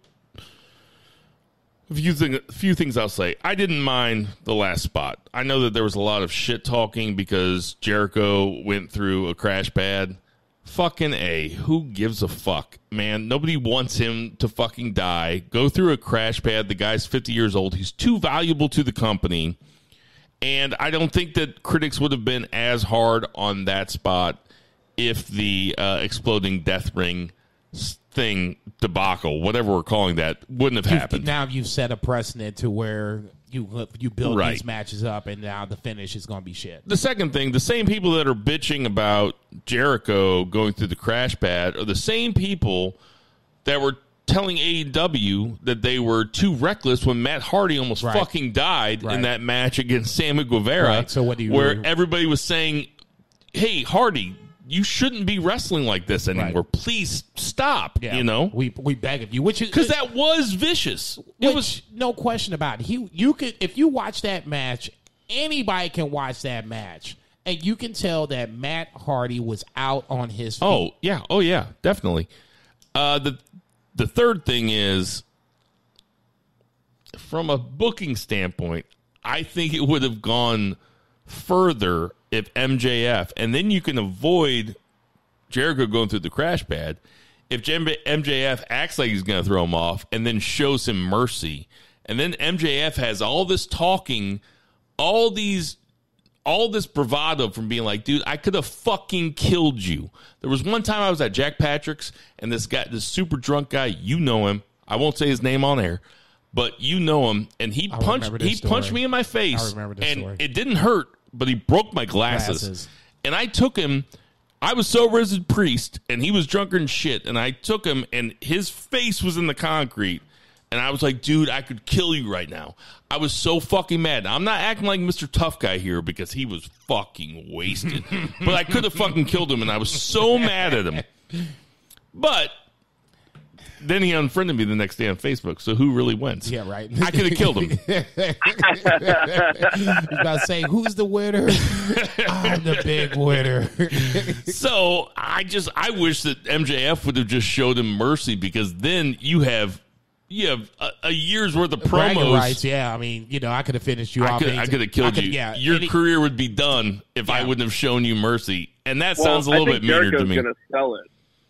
a few thing, few things I'll say. I didn't mind the last spot. I know that there was a lot of shit talking because Jericho went through a crash pad. Fucking a. Who gives a fuck, man? Nobody wants him to fucking die. Go through a crash pad. The guy's fifty years old. He's too valuable to the company. And I don't think that critics would have been as hard on that spot if the uh, exploding death ring thing debacle, whatever we're calling that, wouldn't have You've- happened. Now you've set a precedent to where you you build Right. these matches up, and now the finish is going to be shit. the second thing, the same people that are bitching about Jericho going through the crash pad are the same people that were telling AEW that they were too reckless when Matt Hardy almost Right. fucking died Right. in that match against Sammy Guevara. So what do you- where everybody was saying, "Hey, Hardy, you shouldn't be wrestling like this anymore. Right. Please stop." Yeah, You know, we we beg of you, which is because that was vicious. It was no question about it. He, you could if you watch that match, anybody can watch that match, and you can tell that Matt Hardy was out on his feet. Oh yeah, oh yeah, definitely. Uh, the the third thing is, from a booking standpoint, I think it would have gone further if MJF, and then you can avoid Jericho going through the crash pad. If MJF acts like he's going to throw him off, and then shows him mercy, and then MJF has all this talking, all these all this bravado from being like, dude, I could have fucking killed you. There was one time I was at Jack Patrick's and this guy, this super drunk guy, you know him. I won't say his name on air, but you know him, and he punched remember this he punched me in my face. I remember this and story. it didn't hurt, but he broke my glasses. Glasses. And I took him. I was sober as a priest, and he was drunker than shit. And I took him, and his face was in the concrete. And I was like, dude, I could kill you right now. I was so fucking mad. Now, I'm not acting like Mr. Tough Guy here because he was fucking wasted. but I could have fucking killed him, and I was so mad at him. But then he unfriended me the next day on Facebook. So who really wins? Yeah, right. I could have killed him. He's about to say, "Who's the winner?" I'm the big winner. So I just I wish that MJF would have just showed him mercy because then you have you have a, a year's worth of Bragging promos. rights, yeah. I mean, you know, I could have finished you I off. could I could have killed I could- you. Yeah, Your any- career would be done if I wouldn't have shown you mercy. And that Well, sounds a little I bit think meaner to Jericho's me. going to sell it.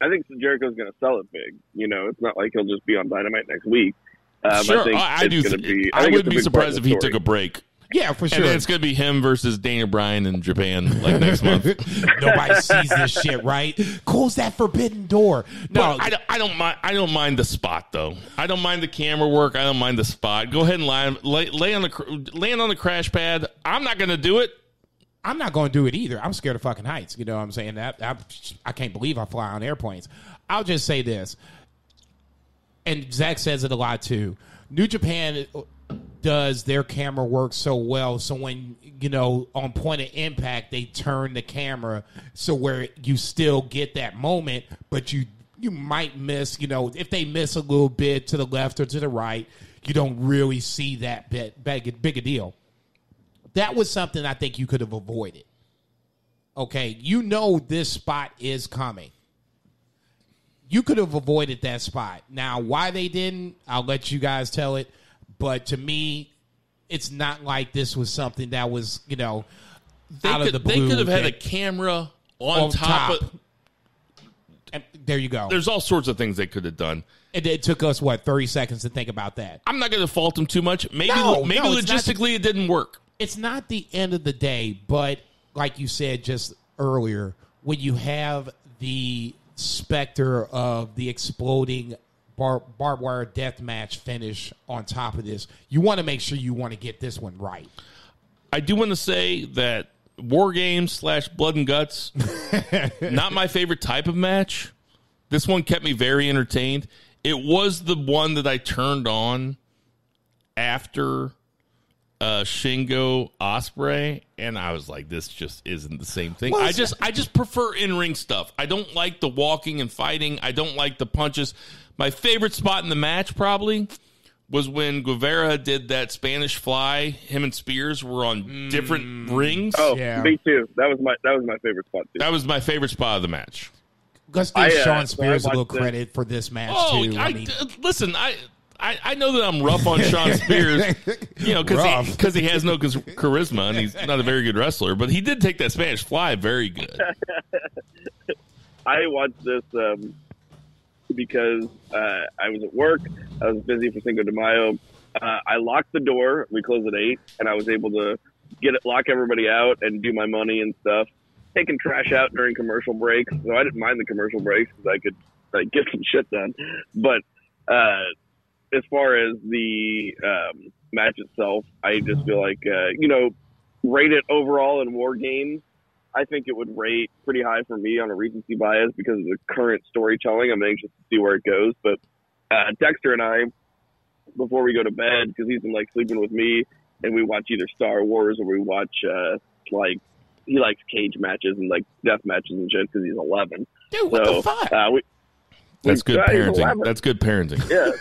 I think Jericho's going to sell it big. You know, it's not like he'll just be on Dynamite next week. Um, sure, I, think I, I do. Th- be, I, think it's wouldn't be surprised if he took a break. yeah, for And sure. then it's going to be him versus Daniel Bryan in Japan like next month. Nobody sees this shit, right? Close that forbidden door. No, No, I don't, I don't mind. I don't mind the spot though. I don't mind the camera work. I don't mind the spot. Go ahead and lie, lay, lay on the land on the crash pad. I'm not going to do it. I'm not going to do it either. I'm scared of fucking heights. You know what I'm saying? That I, I can't believe I fly on airplanes. I'll just say this, and Zach says it a lot too. New Japan does their camera work so well. So when you know on point of impact, they turn the camera so where you still get that moment, but you you might miss. You know, if they miss a little bit to the left or to the right, you don't really see that bit big, big a deal. That was something I think you could have avoided. Okay, you know this spot is coming. You could have avoided that spot. Now, why they didn't, I'll let you guys tell it. But to me, it's not like this was something that was, you know, They out could, of the blue. they could have had a camera on, on top. top. of. and there you go. There's all sorts of things they could have done. It, it took us what thirty seconds to think about that. I'm not going to fault them too much. Maybe No, maybe no, it's not logistically it didn't work. It's not the end of the day, but like you said just earlier, when you have the specter of the exploding bar- barbed wire death match finish on top of this, you want to make sure you want to get this one right. I do want to say that War Games slash Blood and Guts, not my favorite type of match. This one kept me very entertained. It was the one that I turned on after uh, Shingo Ospreay, and I was like, "This just isn't the same thing." Well, I it's- just, I just prefer in ring stuff. I don't like the walking and fighting. I don't like the punches. My favorite spot in the match probably was when Guevara did that Spanish fly. Him and Spears were on different rings. Oh, Yeah. me too. That was my that was my favorite spot too. That was my favorite spot of the match. Let's give I, uh, Shawn so Spears I a little watched it. credit for this match Oh, too. I, I mean, listen, I, I I know that I'm rough on Shawn Spears, you know, because Rough. he, 'cause he has no charisma and he's not a very good wrestler, but he did take that Spanish fly very good. I watched this um, because uh, I was at work. I was busy for Cinco de Mayo. Uh, I locked the door. We closed at eight, and I was able to get it, lock everybody out, and do my money and stuff. Taking trash out during commercial breaks, so I didn't mind the commercial breaks because I could like get some shit done. But uh, as far as the um, match itself, I just feel like uh, you know, rate it overall in War Games. I think it would rate pretty high for me on a recency bias because of the current storytelling. I'm anxious to see where it goes. But uh, Dexter and I, before we go to bed, because he's been like sleeping with me, and we watch either Star Wars or we watch uh, like he likes cage matches and like death matches and shit because he's 11. dude, what so the fuck? Uh, we, That's good Yeah, parenting. That's good parenting. yeah.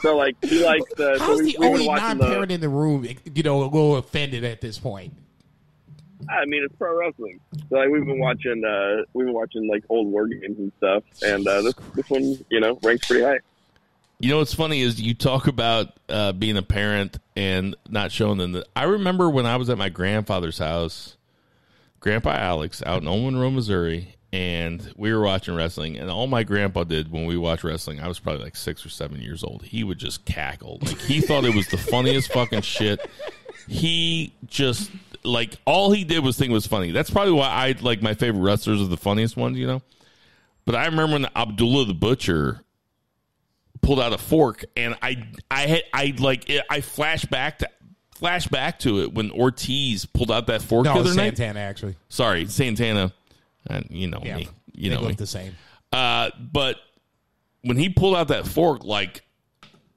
so like he likes. Uh, so How's we, the we've only non-parent in the room, you know, a little offended at this point? I mean, it's pro wrestling. So like we've been watching, uh, we've been watching like old war games and stuff, and uh, this this one, you know, ranks pretty high. You know what's funny is you talk about uh, being a parent and not showing them. The, I remember when I was at my grandfather's house, Grandpa Alex out in Old Monroe, Missouri, and we were watching wrestling. And all my grandpa did when we watched wrestling, I was probably like six or seven years old. He would just cackle, like he thought it was the funniest fucking shit. He just like all he did was think it was funny. That's probably why I like my favorite wrestlers are the funniest ones, you know. But I remember when Abdullah the Butcher pulled out a fork and I I had I like it, I flash back to flash back to it when Ortiz pulled out that fork No, the other night. Santana actually. Sorry, Santana. And you know Yeah, me. You they know me. look the same. Uh, but when he pulled out that fork, like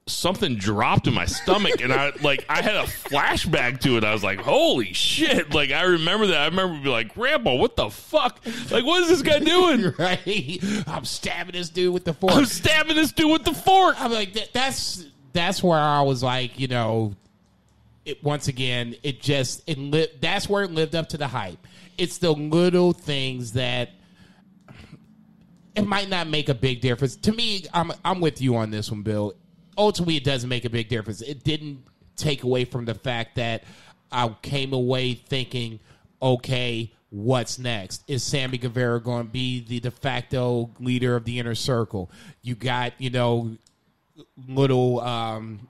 something dropped in my stomach, and I like I had a flashback to it. I was like, "Holy shit!" Like I remember that. I remember being like, "Grandpa, what the fuck? Like, what is this guy doing?" right? I'm stabbing this dude with the fork. I'm stabbing this dude with the fork. I'm like, that, that's that's where I was like, you know, it once again, it just it li- that's where it lived up to the hype. It's the little things that it might not make a big difference. To me, I'm I'm with you on this one, Bill. Ultimately, it doesn't make a big difference. It didn't take away from the fact that I came away thinking, okay, what's next? Is Sammy Guevara going to be the de facto leader of the inner circle? You got, you know, little, um,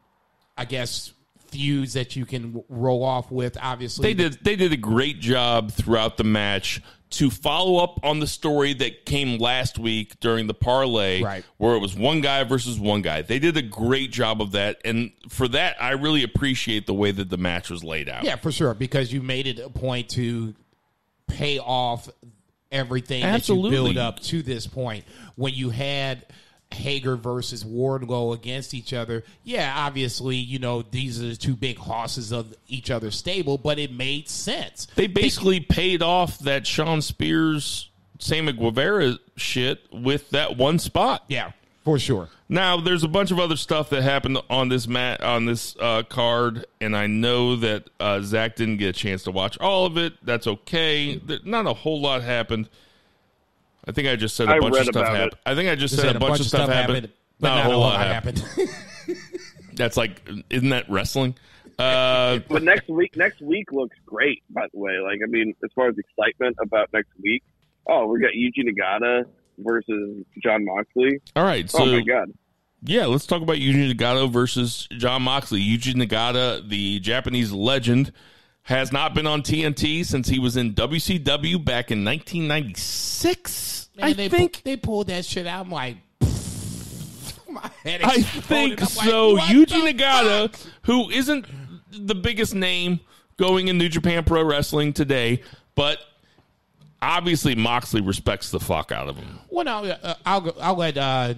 I guess, feuds that you can roll off with. Obviously, They did they did a great job throughout the match to follow up on the story that came last week during the parlay Right. where it was one guy versus one guy. They did a great job of that and for that I really appreciate the way that the match was laid out. Yeah, for sure. Because you made it a point to pay off everything that you Absolutely. build up to this point. When you had Hager versus Wardlow against each other. Yeah, obviously, you know, these are the two big horses of each other's stable, but it made sense. They basically paid off that Shawn Spears, Sammy Guevara shit with that one spot. Yeah, for sure. Now, there's a bunch of other stuff that happened on this mat on this uh, card, and I know that uh, Zach didn't get a chance to watch all of it. That's okay. There- Not a whole lot happened. I think I just said a I bunch of stuff about it. happened. I think I just Just said, said a bunch, of stuff, happened. but not, a whole lot happened. happened. That's like, isn't that wrestling? Uh, But next week, next week looks great. By the way, like I mean, as far as excitement about next week, oh, we got Yuji Nagata versus Jon Moxley. all right, so oh my god, Yeah, let's talk about Yuji Nagata versus Jon Moxley. Yuji Nagata, the Japanese legend, has not been on TNT since he was in WCW back in 1996. I they think. pu- they pulled that shit out. I'm like, my head I think like, so. Yuji Nagata, fuck? who isn't the biggest name going in New Japan Pro Wrestling today, but obviously Moxley respects the fuck out of him. Well, no, uh, I'll I'll let uh,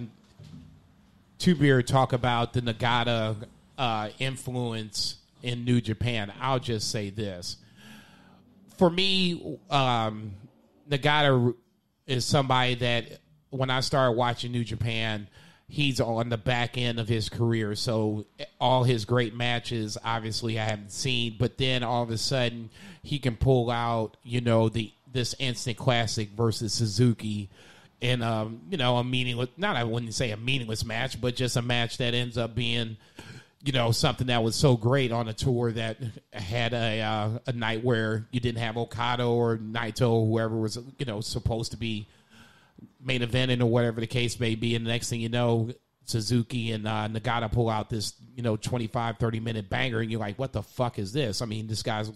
Two Beer talk about the Nagata uh, influence in New Japan. I'll just say this: for me, um, Nagata is somebody that when I started watching New Japan, he's on the back end of his career. So all his great matches, obviously, I haven't seen. But then all of a sudden, he can pull out, you know, the this instant classic versus Suzuki. In um, you know, a meaningless not I wouldn't say a meaningless match, but just a match that ends up being you know something that was so great on a tour that had a uh, a night where you didn't have Okada or Naito or whoever was you know supposed to be main eventing or whatever the case may be. And the next thing you know Suzuki and uh, Nagata pull out this you know 25 30 minute banger and you're like what the fuck is this? I mean this guy's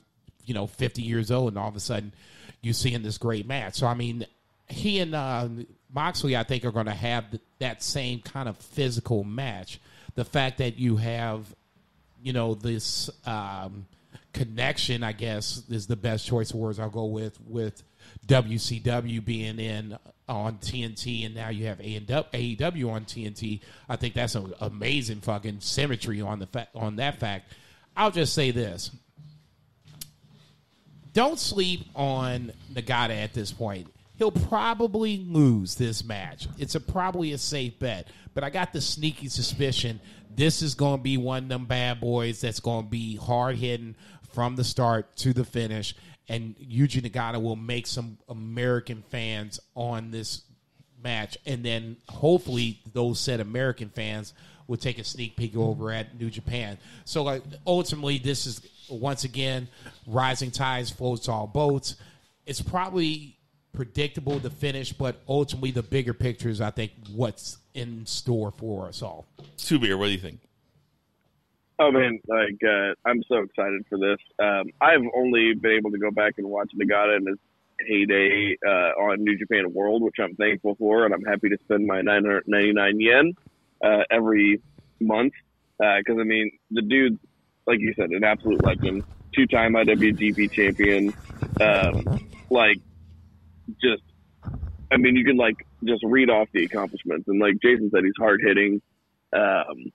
you know 50 years old and all of a sudden you see in this great match. So I mean he and uh, Moxley, I think, are going to have th- that same kind of physical match. The fact that you have, you know, this um, connection, I guess, is the best choice of words I'll go with, with WCW being in on TNT, and now you have A AEW on TNT. I think that's an amazing fucking symmetry on the fa- on that fact. I'll just say this: don't sleep on Nagata at this point. He'll probably lose this match. It's a probably a safe bet, but I got the sneaky suspicion this is going to be one of them bad boys that's going to be hard hitting from the start to the finish, and Yuji Nagata will make some American fans on this match, and then hopefully those said American fans will take a sneak peek over at New Japan. So, like, ultimately, this is once again rising tides floats all boats. It's probably predictable the finish, but ultimately the bigger picture is, I think, what's in store for us all. Subir, what do you think? Oh man, like uh, I'm so excited for this. Um, I've only been able to go back and watch Nagata in his heyday uh, on New Japan World, which I'm thankful for, and I'm happy to spend my 999 yen uh, every month because I mean the dude, like you said, an absolute legend, two-time IWGP champion, um, like just. I mean, you can like just read off the accomplishments, and like Jason said, he's hard hitting. Um,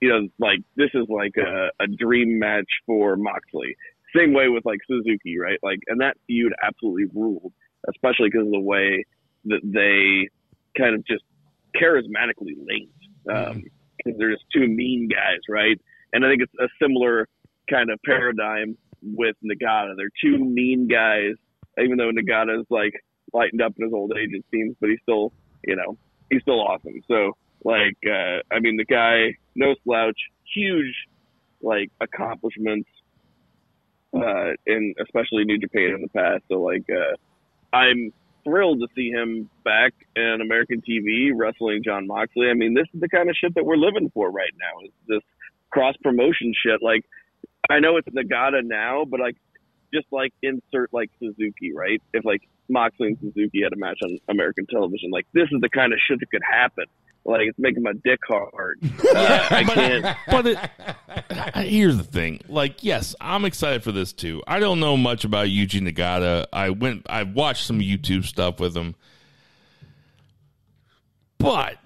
you know, like this is like a, a dream match for Moxley. Same way with like Suzuki, right? Like, and that feud absolutely ruled, especially because of the way that they kind of just charismatically linked. Um, because they're just two mean guys, right? And I think it's a similar kind of paradigm with Nagata. They're two mean guys, even though Nagata's like lightened up in his old age, it seems, but he's still, you know, he's still awesome. So, like, uh, I mean, the guy, no slouch, huge, like, accomplishments, uh, in especially New Japan in the past. So, like, uh, I'm thrilled to see him back in American TV wrestling Jon Moxley. I mean, this is the kind of shit that we're living for right now. Is this cross promotion shit? Like, I know it's Nagata now, but like, just like insert like Suzuki, right? If like Moxley and Suzuki had a match on American television, like this is the kind of shit that could happen. Like it's making my dick hard. Uh, I can't. But it, here's the thing. Like, yes, I'm excited for this too. I don't know much about Yuji Nagata. I went, I watched some YouTube stuff with him. But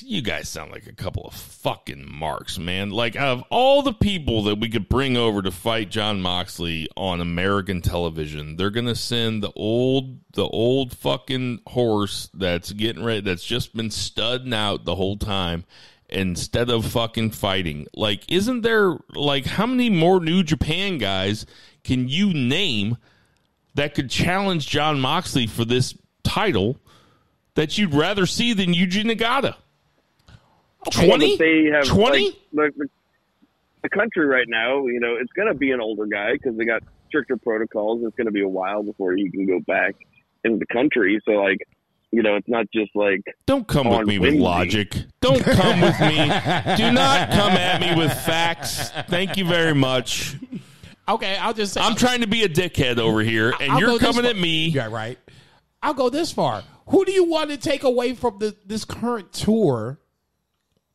you guys sound like a couple of fucking marks, man. Like out of all the people that we could bring over to fight Jon Moxley on American television, they're gonna send the old the old fucking horse that's getting ready that's just been studding out the whole time instead of fucking fighting. Like, isn't there like how many more New Japan guys can you name that could challenge Jon Moxley for this title that you'd rather see than Eugene Nagata? Well, 20? they have 20? like, the, the, the country right now. You know, it's going to be an older guy because they got stricter protocols. It's going to be a while before he can go back into the country. So, like, you know, it's not just like Don't come with on me with logic. Don't come with me. Do not come at me with facts. Thank you very much. Okay, I'll just say I'm trying to be a dickhead over here, and I'll you're coming at me. Yeah, right. I'll go this far. Who do you want to take away from the, this current tour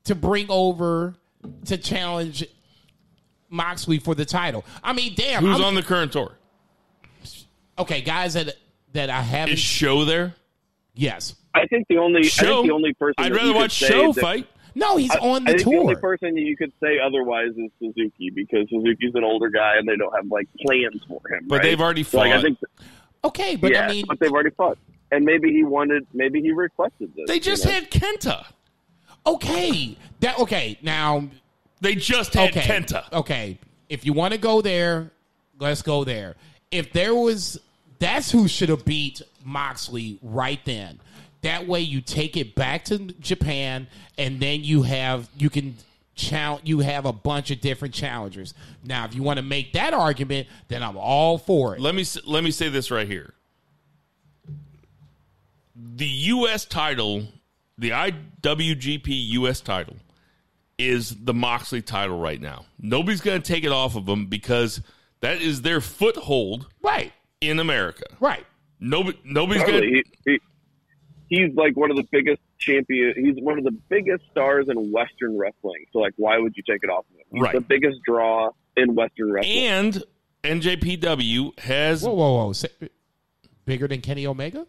to bring over to challenge Moxley for the title? I mean, damn. Who's I'm- on the current tour? Okay, guys that that I haven't. Is Show there? yes. I think the only I think the only person I'd rather watch Show that- fight. No, he's I, on the I think the only person that you could say otherwise is Suzuki because Suzuki's an older guy and they don't have like plans for him. But right? they've already So, like, I fought. think, okay, but yeah, I mean, but they've already fought, and maybe he wanted, maybe he requested this. They just you know? had Kenta. okay, that okay. Now, They just had okay, Kenta. okay. If you want to go there, let's go there. If there was, that's who should have beat Moxley right then. That way, you take it back to Japan, and then you have you can challenge. You have a bunch of different challengers. Now, if you want to make that argument, then I'm all for it. Let me let me say this right here. The U.S. title, the IWGP U.S. title, is the Moxley title right now. Nobody's going to take it off of them because that is their foothold Right, in America. right. Nobody, nobody's going Totally. to. He, he, he's like one of the biggest champion. He's one of the biggest stars in Western wrestling. So like, why would you take it off of him? He's Right. the biggest draw in Western wrestling. And NJPW has. Whoa, whoa, whoa! Say- Bigger than Kenny Omega?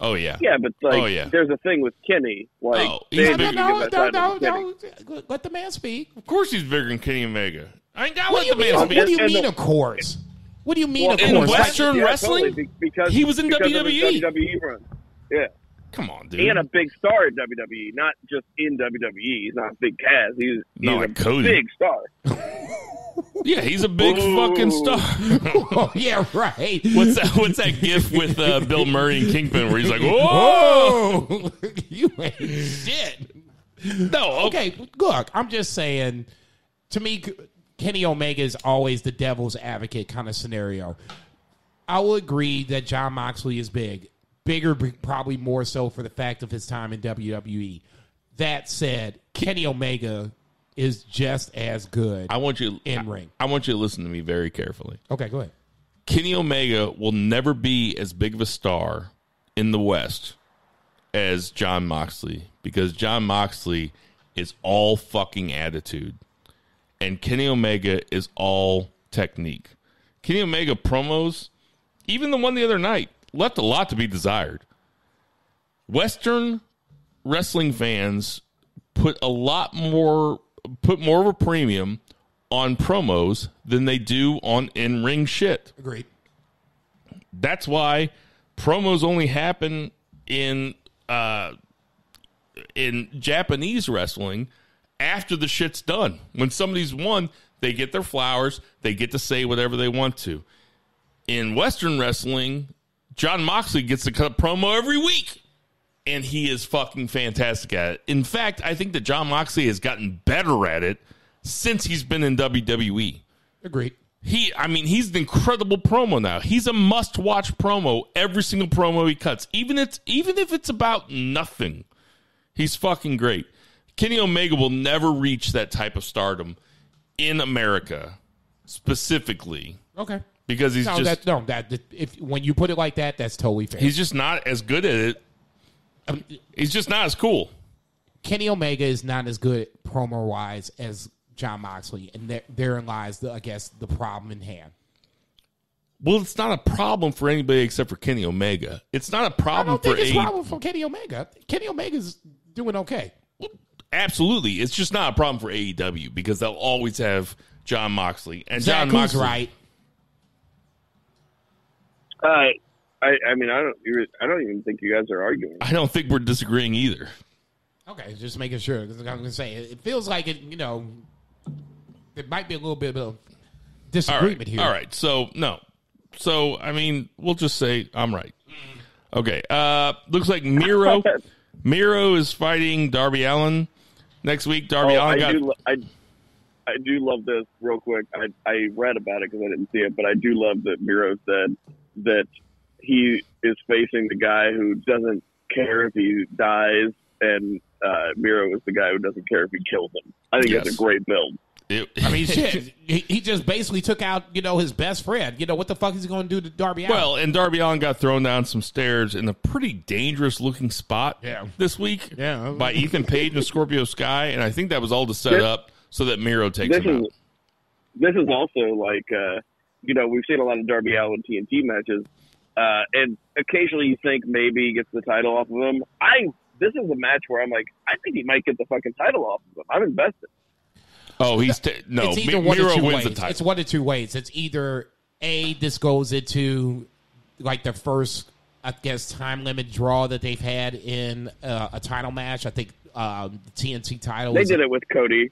Oh yeah. yeah, but like, Oh, yeah. there's a thing with Kenny. Like, Oh, No, no, no, no, no, no. Let the man speak. Of course, he's bigger than Kenny Omega. I ain't got What let do you the mean? man What do you mean? the- Of course. What do you mean? Well, of in course? Western yeah, wrestling, totally, because he was in because of WWE. WWE run. Yeah, Come on, dude. and a big star at WWE, not just in WWE. He's not a big cast. He's, he's Not a Cody. big star. yeah, he's a big Ooh. fucking star. oh, yeah, right. What's that? What's that gif with uh, Bill Murray and Kingpin where he's like, "Whoa, Oh, you ain't shit. no, okay." Okay, look, I'm just saying. To me, Kenny Omega is always the devil's advocate kind of scenario. I will agree that Jon Moxley is big, bigger, probably more so for the fact of his time in WWE. That said, Kenny Omega is just as good. I want you In ring. I want you to listen to me very carefully. Okay, go ahead. Kenny Omega will never be as big of a star in the West as Jon Moxley because Jon Moxley is all fucking attitude and Kenny Omega is all technique. Kenny Omega promos, even the one the other night, left a lot to be desired. Western wrestling fans put a lot more put more of a premium on promos than they do on in-ring shit Agreed. that's why promos only happen in uh in Japanese wrestling after the shit's done. When somebody's won, they get their flowers, they get to say whatever they want to. In Western wrestling, Jon Moxley gets to cut a promo every week. And he is fucking fantastic at it. In fact, I think that Jon Moxley has gotten better at it since he's been in WWE. Agreed. He, I mean, he's an incredible promo now. He's a must-watch promo. Every single promo he cuts, even it's even if it's about nothing, he's fucking great. Kenny Omega will never reach that type of stardom in America, specifically Okay. Because he's No, just that no, that if when you put it like that, that's totally fair. he's just not as good at it. Um, He's just not as cool. Kenny Omega is not as good promo wise as Jon Moxley, and there, therein lies, the, I guess, the problem in hand. Well, it's not a problem for anybody except for Kenny Omega. It's not a problem don't think for it's a problem for Kenny Omega. Kenny Omega's doing okay. Absolutely, it's just not a problem for AEW because they'll always have Jon Moxley and Jon Moxley. right? Uh, I, I mean, I don't, you're- I don't even think you guys are arguing. I don't think we're disagreeing either. Okay, just making sure. 'cause I'm going to say it, it feels like it. You know, there might be a little bit of disagreement right, here. all right. So no, so I mean, we'll just say I'm right. Okay. Uh, looks like Miro. Miro is fighting Darby Allin next week. Darby Oh, Allin I got do, lo- I, I do love this real quick. I, I read about it because I didn't see it, but I do love that Miro said that he is facing the guy who doesn't care if he dies, and uh, Miro is the guy who doesn't care if he kills him. I think Yes. it's a great build. it, I mean, shit. he, he just basically took out, you know, his best friend. You know, what the fuck is he going to do to Darby Allin? Well, and Darby Allin got thrown down some stairs in a pretty dangerous looking spot Yeah. this week Yeah. by Ethan Page and Scorpio Sky, and I think that was all to set This- up so that Miro takes This him is out. this is also like uh, you know we've seen a lot of Darby Allin TNT matches, uh, and occasionally you think maybe he gets the title off of him. I this is a match where I'm like I think he might get the fucking title off of him. I'm invested. Oh, he's t- no. it's either Mi- one Miro of two wins ways. the title. It's one of two ways. It's either a this goes into like the first, I guess, time limit draw that they've had in uh, a title match. I think um, the TNT title. They was- did it with Cody.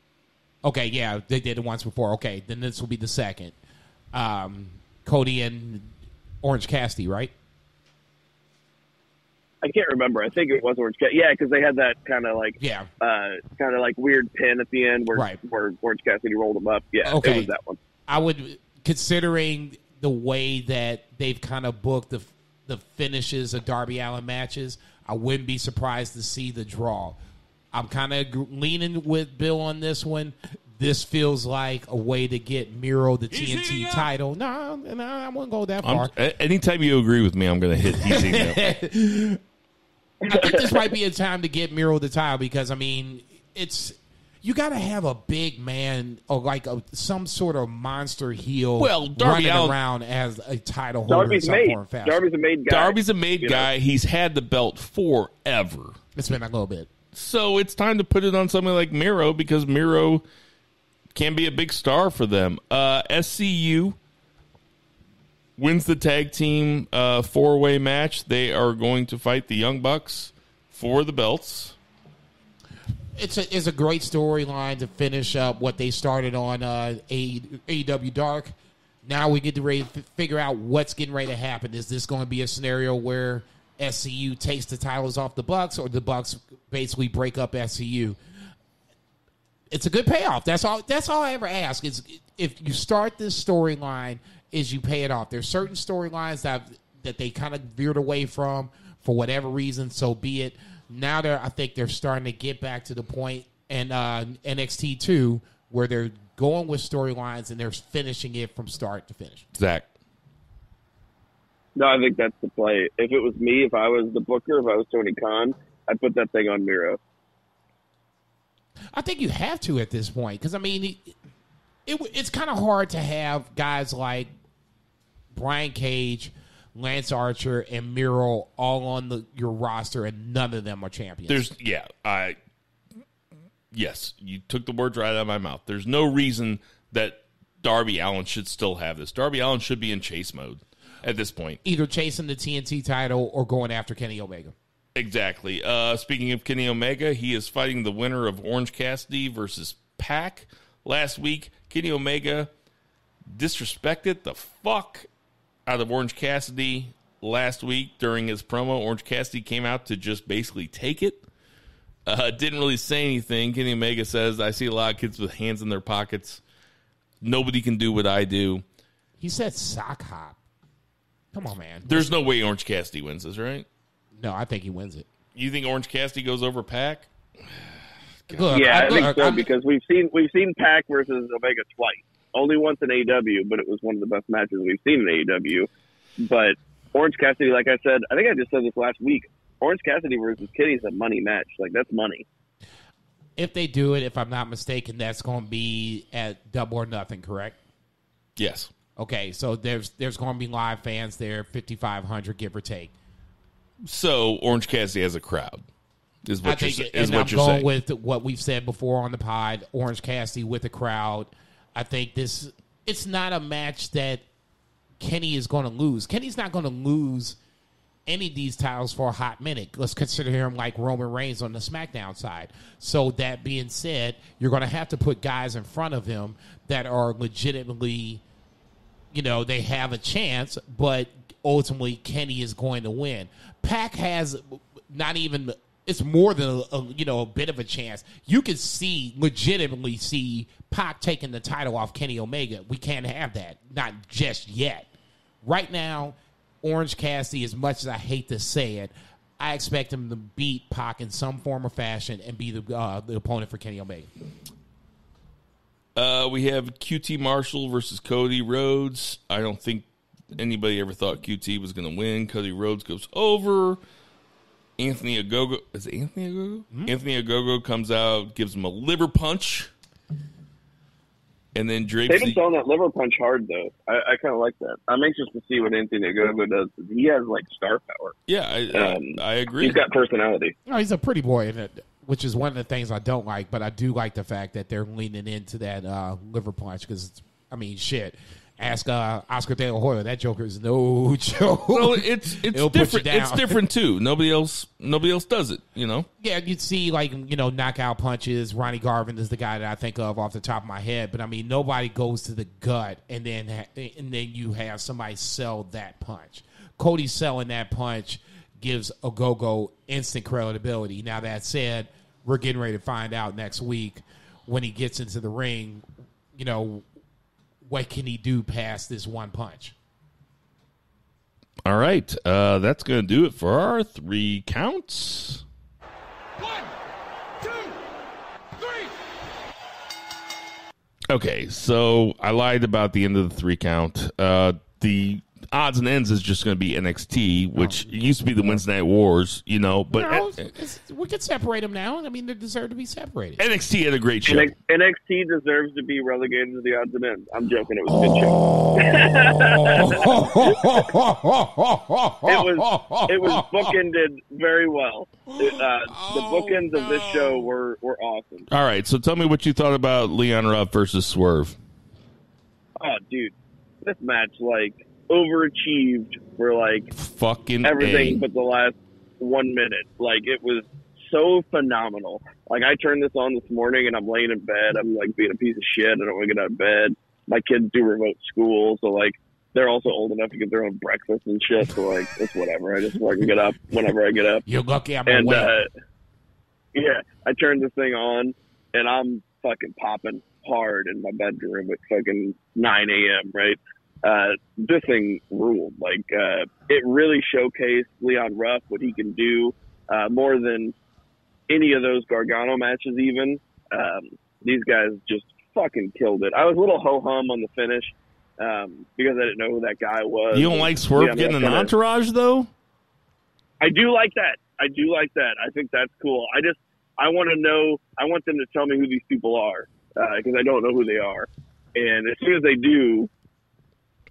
Okay, yeah, they did it once before. Okay, then this will be the second. Um, Cody and Orange Cassidy, right? I can't remember. I think it was Orange Cassidy. Yeah, because they had that kind of like Yeah. uh, kind of like weird pin at the end where Right. where Orange Cassidy rolled him up. Yeah, Okay. it was that one. I would, considering the way that they've kind of booked the the finishes of Darby Allin matches, I wouldn't be surprised to see the draw. I'm kind of leaning with Bill on this one. This feels like a way to get Miro the TNT title. No, no, I wouldn't go that I'm, far. anytime you agree with me, I'm going to hit he's up. I think this might be a time to get Miro the title because I mean, it's you got to have a big man or like a, some sort of monster heel. Well, Darby running Allin- around as a title holder Darby's some made. form or fashion. Darby's a made guy. Darby's a made you know? guy. He's had the belt forever. it's been a little bit. So it's time to put it on somebody like Miro because Miro can be a big star for them. Uh, SCU wins the tag team uh, four way match. They are going to fight the Young Bucks for the belts. It's a it's a great storyline to finish up what they started on uh, AEW Dark. Now we get to ready to figure out what's getting ready to happen. Is this going to be a scenario where SCU takes the titles off the Bucks, or the Bucks basically break up SCU? It's a good payoff. That's all. That's all I ever ask. Is if you start this storyline, is you pay it off. There's certain storylines that that they kind of veered away from for whatever reason. So be it. Now they're. I think they're starting to get back to the point and uh, NXT two where they're going with storylines and they're finishing it from start to finish. Zach. No, I think that's the play. If it was me, if I was the booker, if I was Tony Khan, I'd put that thing on Miro. I think you have to at this point because I mean, it, it it's kind of hard to have guys like Brian Cage, Lance Archer, and Miro all on the your roster, and none of them are champions. There's yeah, I yes, you took the words right out of my mouth. There's no reason that Darby Allin should still have this. Darby Allin should be in chase mode at this point. either chasing the TNT title or going after Kenny Omega. Exactly. Uh, speaking of Kenny Omega, he is fighting the winner of Orange Cassidy versus Pac. Last week, Kenny Omega disrespected the fuck out of Orange Cassidy last week during his promo. Orange Cassidy came out to just basically take it. Uh, didn't really say anything. Kenny Omega says, I see a lot of kids with hands in their pockets. Nobody can do what I do. He said sock hop. Come on, man. There's no way Orange Cassidy wins this, right? No, I think he wins it. You think Orange Cassidy goes over Pac? Look, yeah, I, think so I'm- because we've seen we've seen Pac versus Omega twice. Only once in AEW, but it was one of the best matches we've seen in AEW. But Orange Cassidy, like I said, I think I just said this last week. Orange Cassidy versus Kenny is a money match. Like that's money. if they do it, if I'm not mistaken, that's going to be at Double or Nothing, correct? Yes. Okay, so there's there's going to be live fans there, 5,500 give or take. So Orange Cassidy has a crowd. Is I what you're, think, is what I'm you're going saying. with what we've said before on the pod. Orange Cassidy with a crowd. I think this. It's not a match that Kenny is going to lose. Kenny's not going to lose any of these titles for a hot minute. Let's consider him like Roman Reigns on the SmackDown side. So that being said, you're going to have to put guys in front of him that are legitimately, you know, they have a chance, but ultimately Kenny is going to win. Pac has not even. It's more than a, a, you know a bit of a chance. You can see legitimately see Pac taking the title off Kenny Omega. We can't have that, not just yet. Right now, Orange Cassidy, as much as I hate to say it, I expect him to beat Pac in some form or fashion and be the uh, the opponent for Kenny Omega. Uh, we have QT Marshall versus Cody Rhodes. I don't think anybody ever thought QT was going to win. Cody Rhodes goes over. Anthony Ogogo is it Anthony Ogogo? Hmm? Anthony Ogogo comes out, gives him a liver punch, and then drapes. They've been The, that liver punch hard though. I, I kind of like that. I'm anxious to see what Anthony Ogogo does. He has like star power. yeah, I, Um, I, I agree. He's got personality. No, he's a pretty boy, and it- which is one of the things I don't like. But I do like the fact that they're leaning into that uh, liver punch because, I mean, shit. Ask uh, Oscar De La Hoya. That Joker is no joke. well, it's it's It'll different. It's different too. Nobody else nobody else does it. You know. Yeah, you'd see like you know knockout punches. Ronnie Garvin is the guy that I think of off the top of my head, but I mean nobody goes to the gut and then ha- and then you have somebody sell that punch. Cody selling that punch gives Ogogo instant credibility. Now that said, we're getting ready to find out next week when he gets into the ring. You know what can he do past this one punch? All right, uh, that's going to do it for our three counts. One, two, three. Okay, so I lied about the end of the three count. Uh, the odds and ends is just going to be NXT, which used to be the Wednesday Night Wars, you know. But No, it's- we can separate them now. I mean, they deserve to be separated. NXT had a great show. NXT deserves to be relegated to the odds and ends. I'm joking. It was a good show. It was it was bookended very well. It, uh, the Oh, bookends of this show were were awesome. All right, so tell me what you thought about Leon Ruff versus Swerve. Oh, dude, this match like overachieved for like Fucking everything A. but the last one minute. Like it was so phenomenal. Like I turned this on this morning and I'm laying in bed. I'm like being a piece of shit. I don't want to get out of bed. My kids do remote school, so like they're also old enough to get their own breakfast and shit. So like it's whatever. I just fucking get up whenever I get up. You're lucky I'm And awake. uh, yeah, I turned this thing on and I'm fucking popping hard in my bedroom at fucking 9 a.m. Right. Uh, this thing ruled. Like, uh, it really showcased Leon Ruff, what he can do, uh, more than any of those Gargano matches, even. Um, these guys just fucking killed it. I was a little ho hum on the finish, um, because I didn't know who that guy was. You don't like Swerve Yeah, getting an kinda- entourage though? I do like that. I do like that. I think that's cool. I just I want to know. I want them to tell me who these people are because I don't know who they are. And as soon as they do,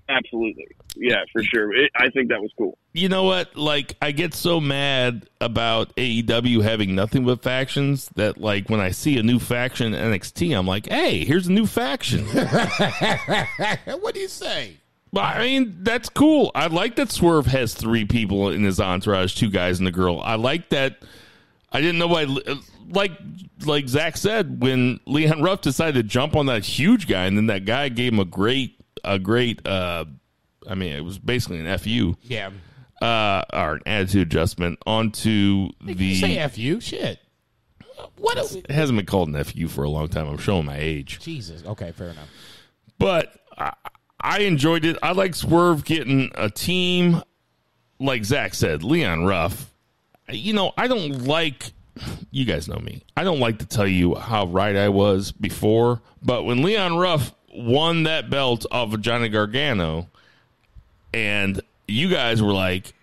absolutely, yeah, for sure. It, I think that was cool. You know what? Like, I get so mad about AEW having nothing but factions that, like, when I see a new faction in NXT, I'm like, hey, here's a new faction. what do you say? But I mean, that's cool. I like that Swerve has three people in his entourage, two guys and a girl. I like that. I didn't know why. Like, like Zach said, when Leon Ruff decided to jump on that huge guy, and then that guy gave him a great, a great. uh I mean, it was basically an fu, Yeah. uh, or an attitude adjustment onto the. say F you. Shit. What a, it hasn't been called an fu for a long time. I'm showing my age. Jesus. Okay, fair enough. but I, I enjoyed it. I like Swerve getting a team, like Zach said, Leon Ruff. You know, I don't like. You guys know me. I don't like to tell you how right I was before, but when Leon Ruff won that belt off of Johnny Gargano, and you guys were like,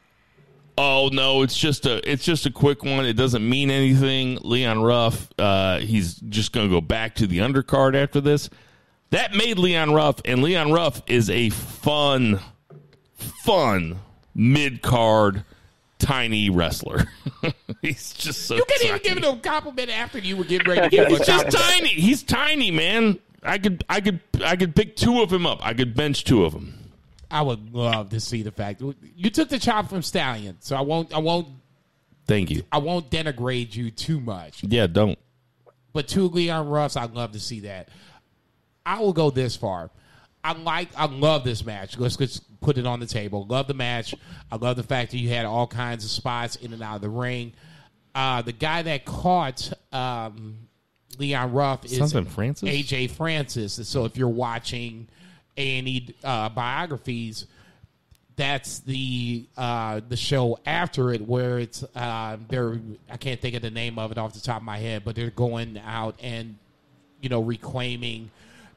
"Oh no, it's just a it's just a quick one. It doesn't mean anything." Leon Ruff, uh, he's just going to go back to the undercard after this. That made Leon Ruff, and Leon Ruff is a fun, fun mid card tiny wrestler. He's just so. You couldn't even give him a compliment after you were getting ready to give him a He's just compliment. tiny. He's tiny, man. I could, I could, I could pick two of them up. I could bench two of them. I would love to see the fact you took the chop from Stallion, so I won't, I won't, Thank you. I won't denigrate you too much. Yeah, don't. But two Leon Ruffs, I'd love to see that. I will go this far. I like, I love this match. Let's just put it on the table. Love the match. I love the fact that you had all kinds of spots in and out of the ring. Uh, the guy that caught um, Leon Ruff is Something Francis? AJ Francis. And so if you're watching A and E uh, biographies, that's the uh, the show after it where it's uh, they're I can't think of the name of it off the top of my head, but they're going out and you know reclaiming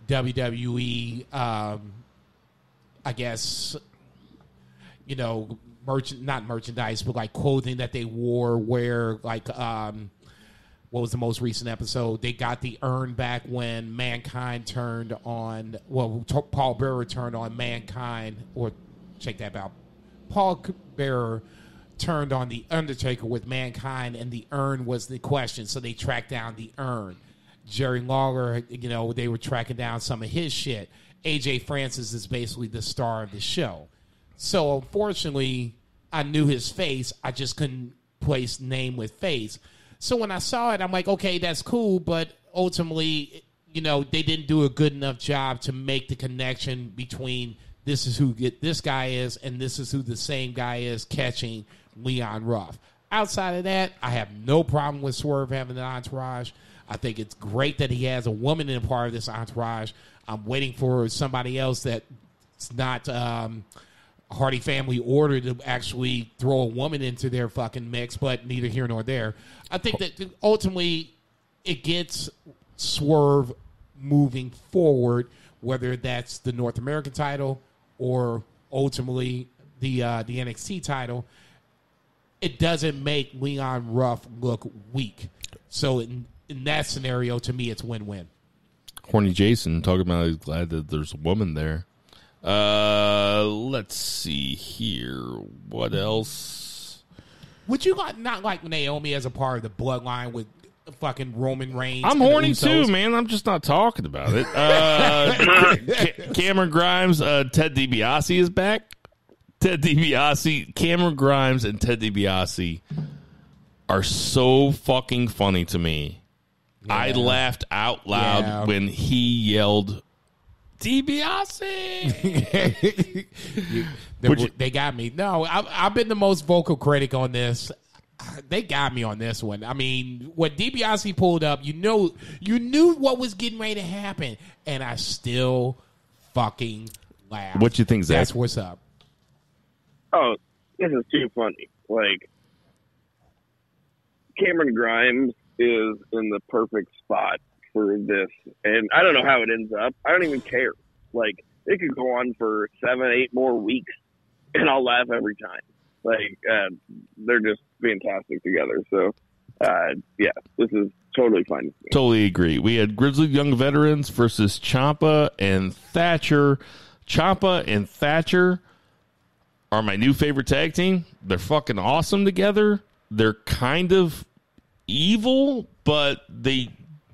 WWE. Um, I guess you know merchant not merchandise, but like clothing that they wore. Where like um, what was the most recent episode? They got the urn back when Mankind turned on. Well, Paul Bearer turned on Mankind, or check that out. Paul Bearer turned on the Undertaker with Mankind, and the urn was the question. So they tracked down the urn. Jerry Lawler, you know, they were tracking down some of his shit. AJ Francis is basically the star of the show. So unfortunately, I knew his face. I just couldn't place name with face. So when I saw it, I'm like, okay, that's cool, but ultimately, you know, they didn't do a good enough job to make the connection between this is who get this guy is and this is who the same guy is catching Leon Ruff. Outside of that, I have no problem with Swerve having an entourage. I think it's great that he has a woman in part of this entourage. I'm waiting for somebody else that's not um, Hardy Family Order to actually throw a woman into their fucking mix, but neither here nor there. I think that ultimately it gets Swerve moving forward, whether that's the North American title or ultimately the uh, the NXT title. It doesn't make Leon Ruff look weak. So in, in that scenario, to me, it's win win. Horny Jason talking about he's glad that there's a woman there. Uh, let's see here. What else? Would you like not like Naomi as a part of the bloodline with fucking Roman Reigns? I'm horny too, man. I'm just not talking about it. Uh, Ca- Cameron Grimes, uh, Ted DiBiase is back. Ted DiBiase, Cameron Grimes, and Ted DiBiase are so fucking funny to me. I laughed out loud Yeah. when he yelled, DiBiase. They, you- they got me. No, I've, I've been the most vocal critic on this. They got me on this one. I mean, when DiBiase pulled up, you know, you knew what was getting ready to happen, and I still fucking laughed. What you think, Zach? That's what's up. Oh, this is too funny. Like Cameron Grimes is in the perfect spot for this, and I don't know how it ends up. I don't even care. Like it could go on for seven, eight more weeks, and I'll laugh every time. Like uh, they're just fantastic together. So, uh, yeah, this is totally fine. Totally agree. We had Grizzly Young Veterans versus Ciampa and Thatcher. Ciampa and Thatcher are my new favorite tag team. They're fucking awesome together. They're kind of evil, but they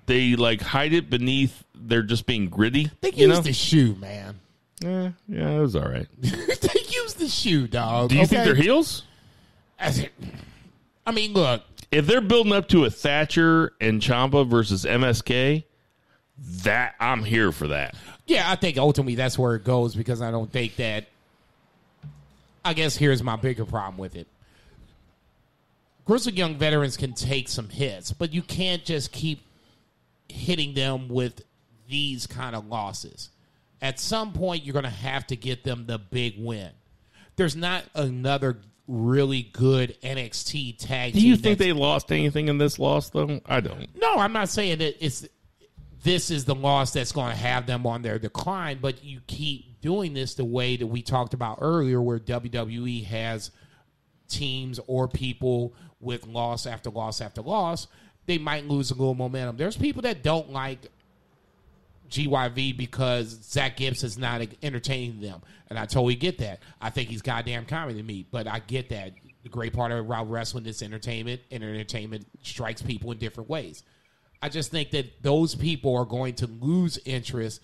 they like hide it beneath they're just being gritty. They you used know? the shoe, man. Yeah, yeah, it was all right. they used the shoe, dog. Do you think they're heels? As it- I mean, look, If they're building up to a Thatcher and Ciampa versus MSK, that I'm here for that. Yeah, I think ultimately that's where it goes because I don't think that. I guess here's my bigger problem with it. Grizzly Young veterans can take some hits, but you can't just keep hitting them with these kind of losses. At some point, you're going to have to get them the big win. There's not another really good NXT tag Do you think they lost anything in this loss, though? I don't. no, I'm not saying that it's this is the loss that's going to have them on their decline, but you keep doing this the way that we talked about earlier, where WWE has teams or people with loss after loss after loss. They might lose a little momentum. There's people that don't like GYV because Zack Gibbs is not entertaining them, and I totally get that. I think he's goddamn comedy to me, but I get that. the great part of about wrestling is entertainment, and entertainment strikes people in different ways. I just think that those people are going to lose interest,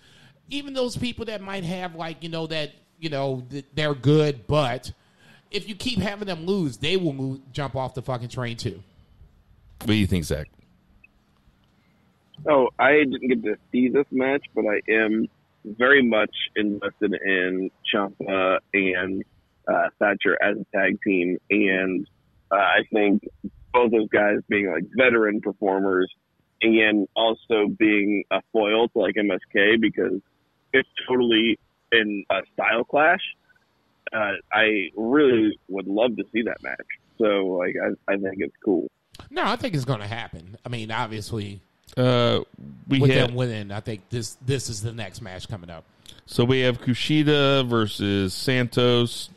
even those people that might have like you know that you know th- they're good, but if you keep having them lose, they will move, jump off the fucking train too. What do you think, Zach? Oh, I didn't get to see this match, but I am very much invested in Ciampa and uh, Thatcher as a tag team, and uh, I think both those guys being like veteran performers and also being a foil to like MSK because it's totally in a style clash. Uh, I really would love to see that match. So like I, I think it's cool. No, I think it's going to happen. I mean, obviously, Uh, we with have them winning, I think this this is the next match coming up. so we have Kushida versus Santos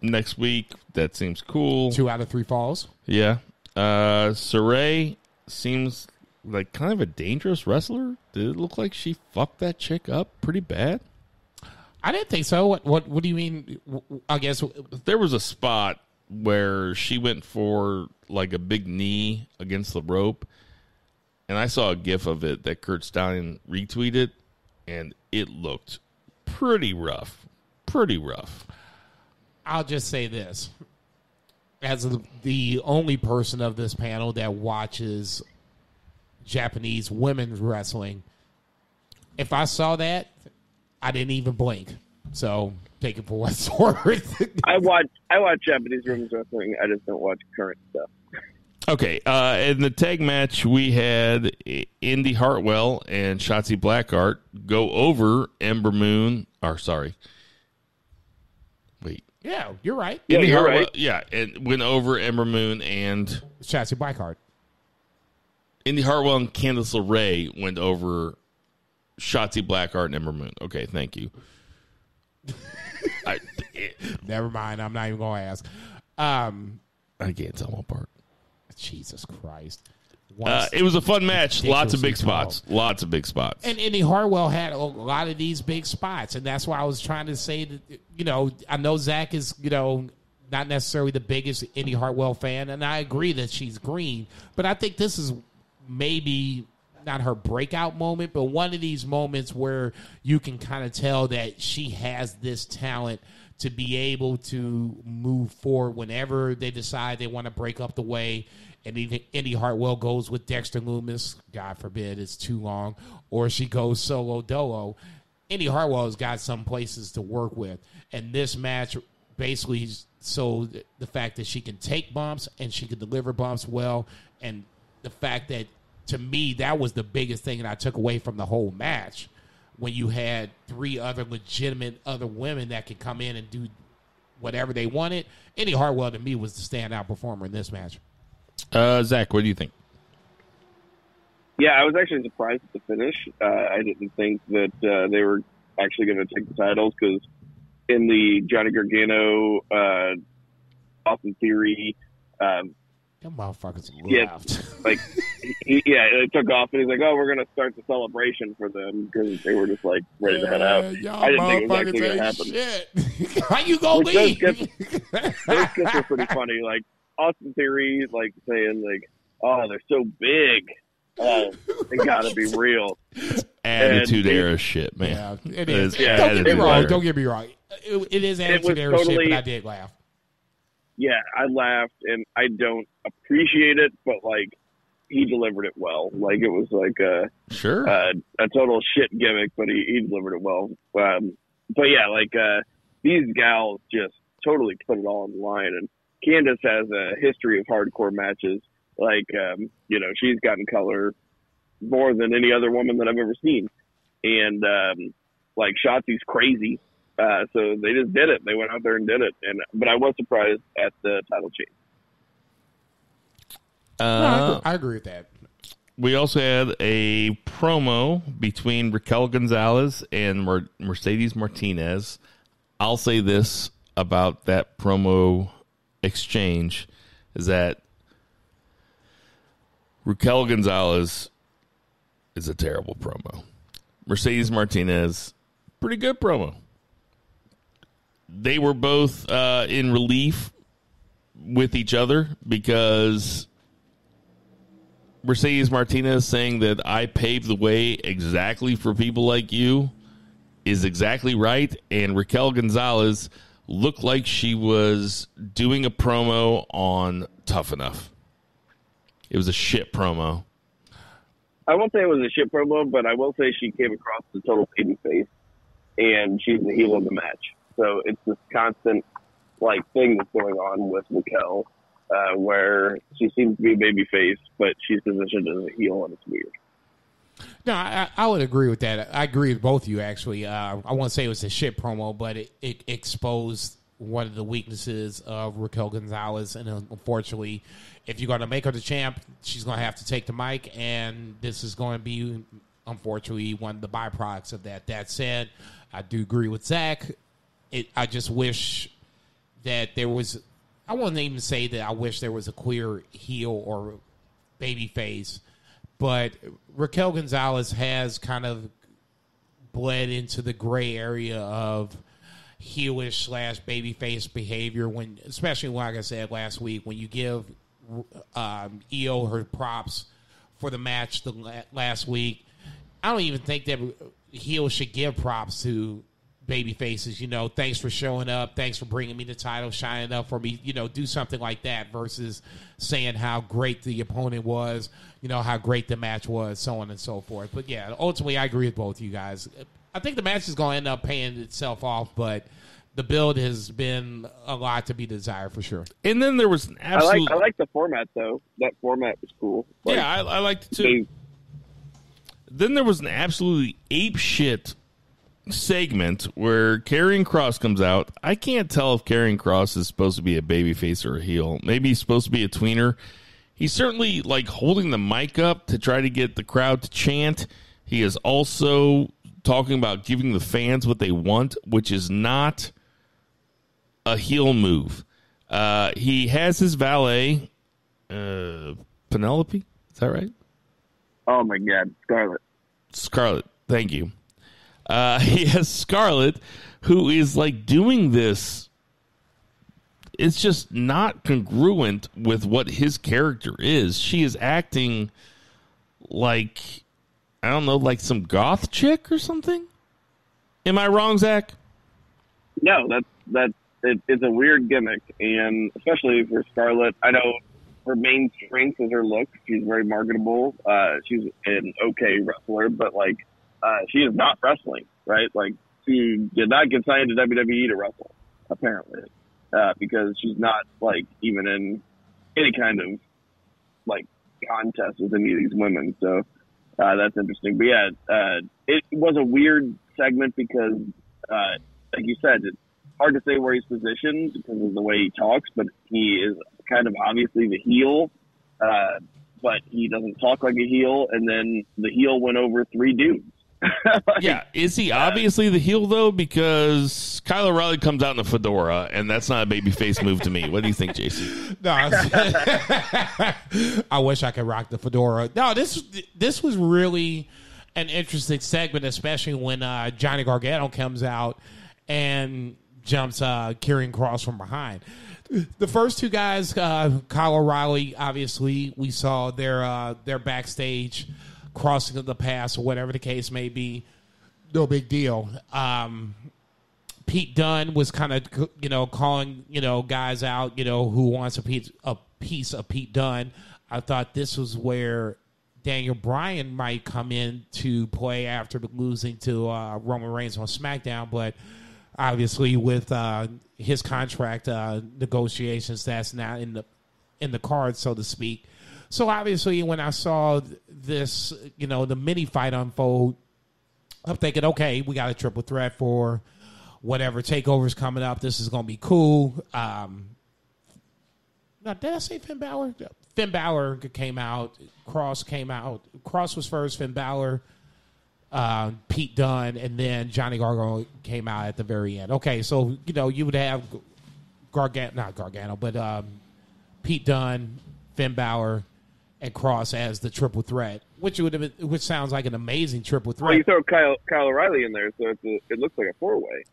next week. That seems cool. Two out of three falls. Yeah. Uh, Sarray seems like kind of a dangerous wrestler. Did it look like she fucked that chick up pretty bad? I didn't think so. What what what do you mean? I guess There was a spot where she went for like a big knee against the rope, and I saw a gif of it that Curt Stallion retweeted, and it looked pretty rough. Pretty rough. I'll just say this: as the, only person of this panel that watches Japanese women's wrestling, if I saw that, I didn't even blink. So take it for what it's worth. I watch I watch Japanese women's wrestling. I just don't watch current stuff. Okay, uh, in the tag match, we had Indy Hartwell and Shotzi Blackheart go over Ember Moon. Or sorry, wait, yeah, you're right. Yeah, Indy you're Hartwell, right. yeah, and went over Ember Moon and Shotzi Blackheart. Indy Hartwell and Candice LeRae went over Shotzi Blackheart and Ember Moon. Okay, thank you. I, Never mind. I'm not even going to ask. Um, I can't tell them apart. Jesus Christ. Uh, it was a fun match. Lots of big spots. Lots of big spots. And Indy Hartwell had a lot of these big spots, and that's why I was trying to say that. You know, I know Zach is you know not necessarily the biggest Indy Hartwell fan, and I agree that she's green, but I think this is maybe not her breakout moment, but one of these moments where you can kind of tell that she has this talent to be able to move forward whenever they decide they want to break up the way. And either Indy Hartwell goes with Dexter Lumis, God forbid it's too long, or she goes solo dolo. Indy Hartwell has got some places to work with. And this match basically so the fact that she can take bumps and she can deliver bumps well, and the fact that to me that was the biggest thing that I took away from the whole match when you had three other legitimate other women that could come in and do whatever they wanted. Indy Hartwell to me was the standout performer in this match. Uh, Zach, what do you think? Yeah, I was actually surprised at the finish. Uh, I didn't think that uh, they were actually going to take the titles because in the Johnny Gargano, uh, Austin Theory, um, Them motherfuckers Yeah. like, he, yeah, it took off, and he's like, "Oh, we're going to start the celebration for them because they were just like ready to head out." Y'all I didn't think it was actually going to ain't happen. shit. How you gonna Which does leave? get- Those skits were pretty funny. Like Austin Theory, like saying like, "Oh, they're so big." Oh, they gotta be real. Attitude And- era shit, man. Yeah, it is. It's Yeah, don't get me wrong. Don't get me wrong. It, it is was attitude era shit, but I did laugh. Yeah, I laughed, and I don't appreciate it, but like he delivered it well. Like it was like a Sure. a, a total shit gimmick, but he, he delivered it well. Um, but yeah, like uh, these gals just totally put it all on the line, and Candice has a history of hardcore matches. Like um, you know, she's gotten color more than any other woman that I've ever seen, and um, like Shotzi's crazy. Uh, so they just did it. They went out there and did it. And but I was surprised at the title change. No, I, Uh, agree, I agree with that. we also had a promo between Raquel Gonzalez and Mer- Mercedes Martinez. I'll say this about that promo exchange is that Raquel Gonzalez is a terrible promo. Mercedes Martinez, pretty good promo. They were both uh, in relief with each other because Mercedes Martinez saying that I paved the way exactly for people like you is exactly right, and Raquel Gonzalez looked like she was doing a promo on Tough Enough. It was a shit promo. I won't say it was a shit promo, but I will say she came across as a total baby face, and she's the heel of the match. So it's this constant like thing that's going on with Raquel, uh, where she seems to be a baby face, but she's positioned as a heel, and it's weird. No, I, I would agree with that. I agree with both of you, actually. Uh, I won't say it was a shit promo, but it, it exposed one of the weaknesses of Raquel Gonzalez. And unfortunately, if you're going to make her the champ, she's going to have to take the mic. And this is going to be, unfortunately, one of the byproducts of that. That said, I do agree with Zach. It, I just wish that there was, I wouldn't even say that I wish there was a queer heel or baby face but Raquel Gonzalez has kind of bled into the gray area of heelish slash babyface behavior when, especially like I said last week, when you give um, Io her props for the match the last week. I don't even think that heel should give props to baby faces. You know, thanks for showing up. Thanks for bringing me the title, shining up for me. You know, do something like that versus saying how great the opponent was. You know how great the match was, so on and so forth. But yeah, ultimately, I agree with both you guys. I think the match is going to end up paying itself off, but the build has been a lot to be desired for sure. And then there was an absolute. I like, I like the format though. That format was cool. Like, yeah, I, I liked it too. They... Then there was an absolutely ape shit segment where Karrion Kross comes out. I can't tell if Karrion Kross is supposed to be a babyface or a heel. Maybe he's supposed to be a tweener. He's certainly like holding the mic up to try to get the crowd to chant. He is also talking about giving the fans what they want, which is not a heel move. Uh, he has his valet, uh, Penelope. Is that right? Oh my God, Scarlett. Scarlett, thank you. Uh, he has Scarlett, who is like doing this. It's just not congruent with what his character is. She is acting like I don't know, like some goth chick or something. Am I wrong, Zach? No, that's that's it, it's a weird gimmick, and especially for Scarlett. I know her main strength is her look. She's very marketable. Uh, she's an okay wrestler, but like uh, she is not wrestling, right? Like she did not get signed to WWE to wrestle, apparently, uh, because she's not like even in any kind of like contest with any of these women. So uh, that's interesting. But yeah, uh, it was a weird segment because, uh, like you said, it's hard to say where he's positioned because of the way he talks, but he is kind of obviously the heel. Uh, but he doesn't talk like a heel, and then the heel went over three dudes. Like, yeah, is he obviously the heel though? Because Kyle O'Reilly comes out in a fedora, and that's not a babyface move to me. What do you think, JC? No, I wish I could rock the fedora. No, this this was really an interesting segment, especially when uh, Johnny Gargano comes out and jumps uh, Kross from behind. The first two guys, uh, Kyle O'Reilly, obviously, we saw their uh, their backstage crossing of the pass or whatever the case may be. No big deal. Um, Pete Dunne was kind of you know calling you know guys out you know who wants a piece a piece of Pete Dunne. I thought this was where Daniel Bryan might come in to play after losing to uh, Roman Reigns on SmackDown, but obviously with uh, his contract uh, negotiations, that's not in the in the cards, so to speak. So obviously, when I saw this, you know, the mini fight unfold, I'm thinking, okay, we got a triple threat for whatever takeovers coming up. This is going to be cool. Um, now, did I say Finn Balor? Finn Balor came out. Kross came out. Kross was first. Finn Balor, uh, Pete Dunne, and then Johnny Gargano came out at the very end. Okay, so you know you would have Gargano, not Gargano, but um, Pete Dunne, Finn Balor, and Kross as the triple threat, which would have been, which sounds like an amazing triple threat. Well, you throw Kyle, Kyle O'Reilly in there, so a, it looks like a four way.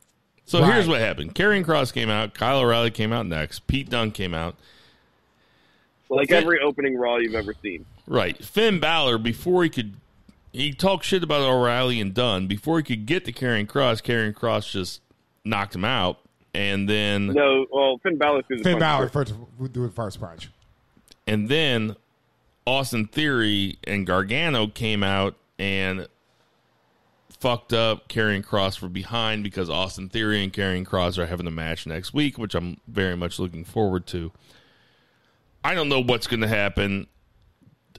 So Right. here's what happened: Karrion Kross came out, Kyle O'Reilly came out next, Pete Dunne came out. Like Finn- every opening Raw you've ever seen. Right, Finn Balor before he could, he talked shit about O'Reilly and Dunne before he could get to Karrion Kross. Karrion Kross just knocked him out, and then No, well, Finn Balor threw the Finn punch Balor first. first would do it first punch. and then Austin Theory and Gargano came out and fucked up Karrion Kross for behind because Austin Theory and Karrion Kross are having a match next week, which I'm very much looking forward to. I don't know what's going to happen.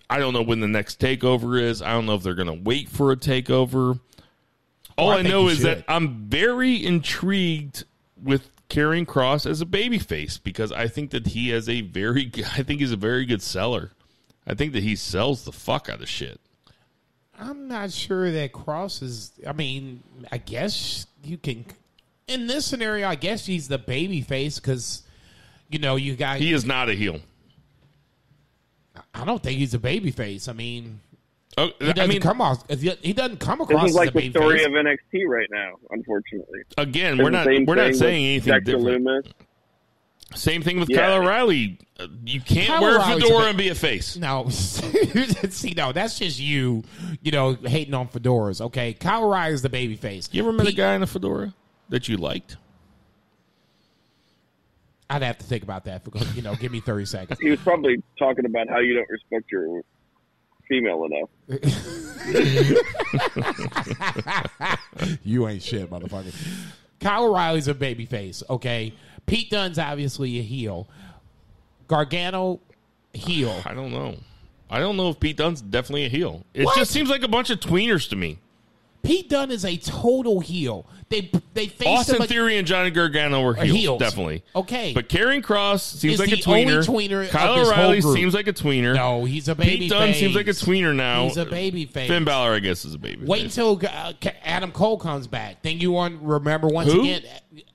I don't know when the next takeover is. I don't know if they're going to wait for a takeover. All Oh, I I, know is should. that I'm very intrigued with Karrion Kross as a babyface because I think that he has a very, I think he's a very good seller. I think that he sells the fuck out of shit. I'm not sure that Kross is. I mean, I guess you can. In this scenario, I guess he's the baby face because, you know, you got. He is not a heel. I don't think he's a baby face. I mean, Oh, he doesn't I mean, come off. He doesn't come This across is like as a the baby story face. of NXT right now, unfortunately. again, It's we're not we're not saying anything Dexter different. Lumis. Same thing with Yeah. Kyle O'Reilly. You can't Kyle wear a fedora and be a face. No, see, no, that's just you, you know, hating on fedoras. Okay, Kyle O'Reilly is the baby face. You ever met a guy in a fedora that you liked? I'd have to think about that. For, you know, give me thirty seconds. He was probably talking about how you don't respect your female enough. You ain't shit, motherfucker. Kyle O'Reilly's a baby face, okay? Pete Dunne's obviously a heel. Gargano, heel. I don't know. I don't know if Pete Dunne's definitely a heel. It What? just seems like a bunch of tweeners to me. Pete Dunne is a total heel. They they faced Austin a- Theory and Johnny Gargano were heels, heels. definitely. Okay. but Karrion Kross seems Is like a tweener. tweener Kyle O'Reilly seems like a tweener. No, he's a baby Pete Dunne face. seems like a tweener now. He's a baby face. Finn Balor, I guess, is a baby. Wait face. until uh, Adam Cole comes back. Then you want remember once Who? again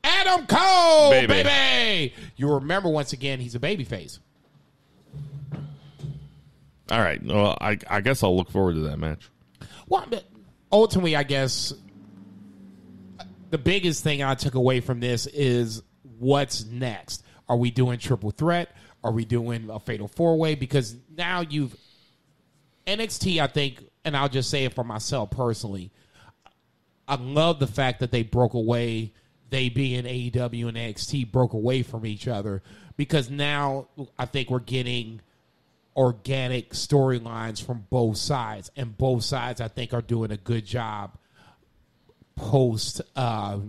Adam Cole, Baby. baby. You remember once again he's a baby face. All right. Well, I, I guess I'll look forward to that match. Well, but ultimately, I guess the biggest thing I took away from this is what's next. Are we doing triple threat? Are we doing a fatal four way? Because now you've NXT. I think, and I'll just say it for myself personally. I love the fact that they broke away. They being AEW and NXT broke away from each other because now I think we're getting organic storylines from both sides, and both sides I think are doing a good job post uh,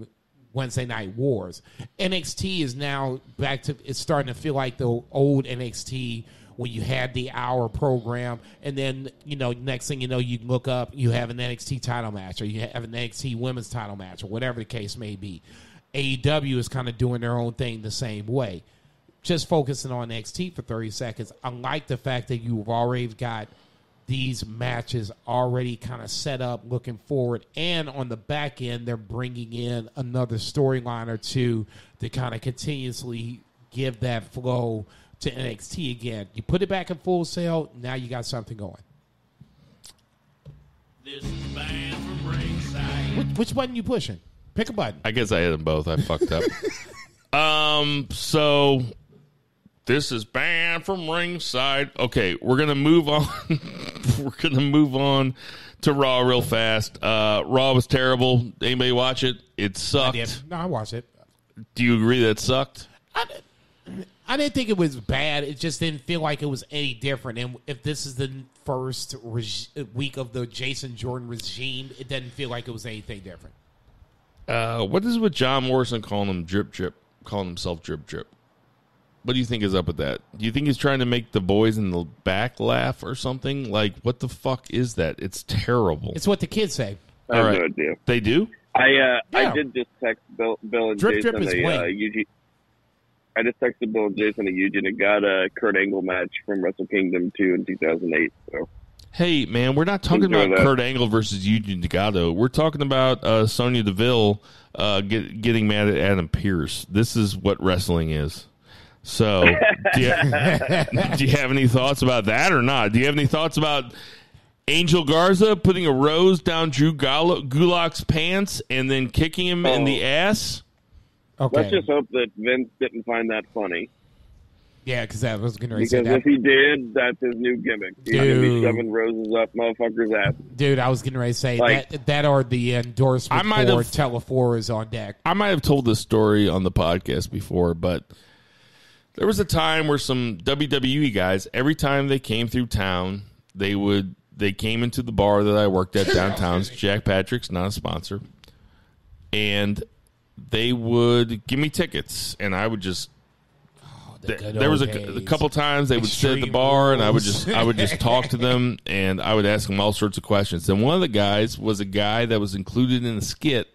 Wednesday Night Wars. NXT is now back to it's starting to feel like the old NXT when you had the hour program, and then you know next thing you know you look up you have an NXT title match or you have an NXT women's title match or whatever the case may be. AEW is kind of doing their own thing the same way just focusing on NXT for 30 seconds, I like the fact that you've already got these matches already kind of set up looking forward. And on the back end, they're bringing in another storyline or two to kind of continuously give that flow to NXT again. You put it back in full sale, now you got something going. This Banned from Ringside. Which, which button you pushing? Pick a button. I guess I hit them both. I fucked up. um. So this is banned from ringside. Okay, we're gonna move on. we're gonna move on to Raw real fast. Uh, Raw was terrible. Anybody watch it? It sucked. Yeah. No, I watched it. Do you agree that it sucked? I, I didn't think it was bad. It just didn't feel like it was any different. And if this is the first reg- week of the Jason Jordan regime, it doesn't feel like it was anything different. Uh, what is with John Morrison calling him drip drip, calling himself drip drip? What do you think is up with that? Do you think he's trying to make the boys in the back laugh or something? Like, what the fuck is that? It's terrible. It's what the kids say. I have All no idea. they do? I uh, Yeah. I did just text Bill, Bill and Drip, drip is a white. uh, Eugene. I just texted Bill and Jason a Eugene and got a Kurt Angle match from Wrestle Kingdom 2 in 2008. So Hey, man, we're not talking Enjoy about that. Kurt Angle versus Eugene Delgado. We're talking about uh, Sonya Deville uh, get, getting mad at Adam Pearce. This is what wrestling is. So, do you, do you have any thoughts about that or not? Do you have any thoughts about Angel Garza putting a rose down Drew Gulak's pants and then kicking him in Oh. the ass? Okay. Let's just hope that Vince didn't find that funny. Yeah, because I was going to say Because that. if he did, that's his new gimmick. He's going to be Dude. shoving roses up motherfuckers' ass. Dude, I was going to say Like- that that or the endorsement I might for have- Telefor is on deck. I might have told this story on the podcast before, but there was a time where some WWE guys, every time they came through town, they would they came into the bar that I worked at downtown. Jack Patrick's not a sponsor, and they would give me tickets, and I would just. The th- there was a, a couple times they would sit at the Extreme bar and I would just I would just talk to them and I would ask them all sorts of questions. And one of the guys was a guy that was included in a skit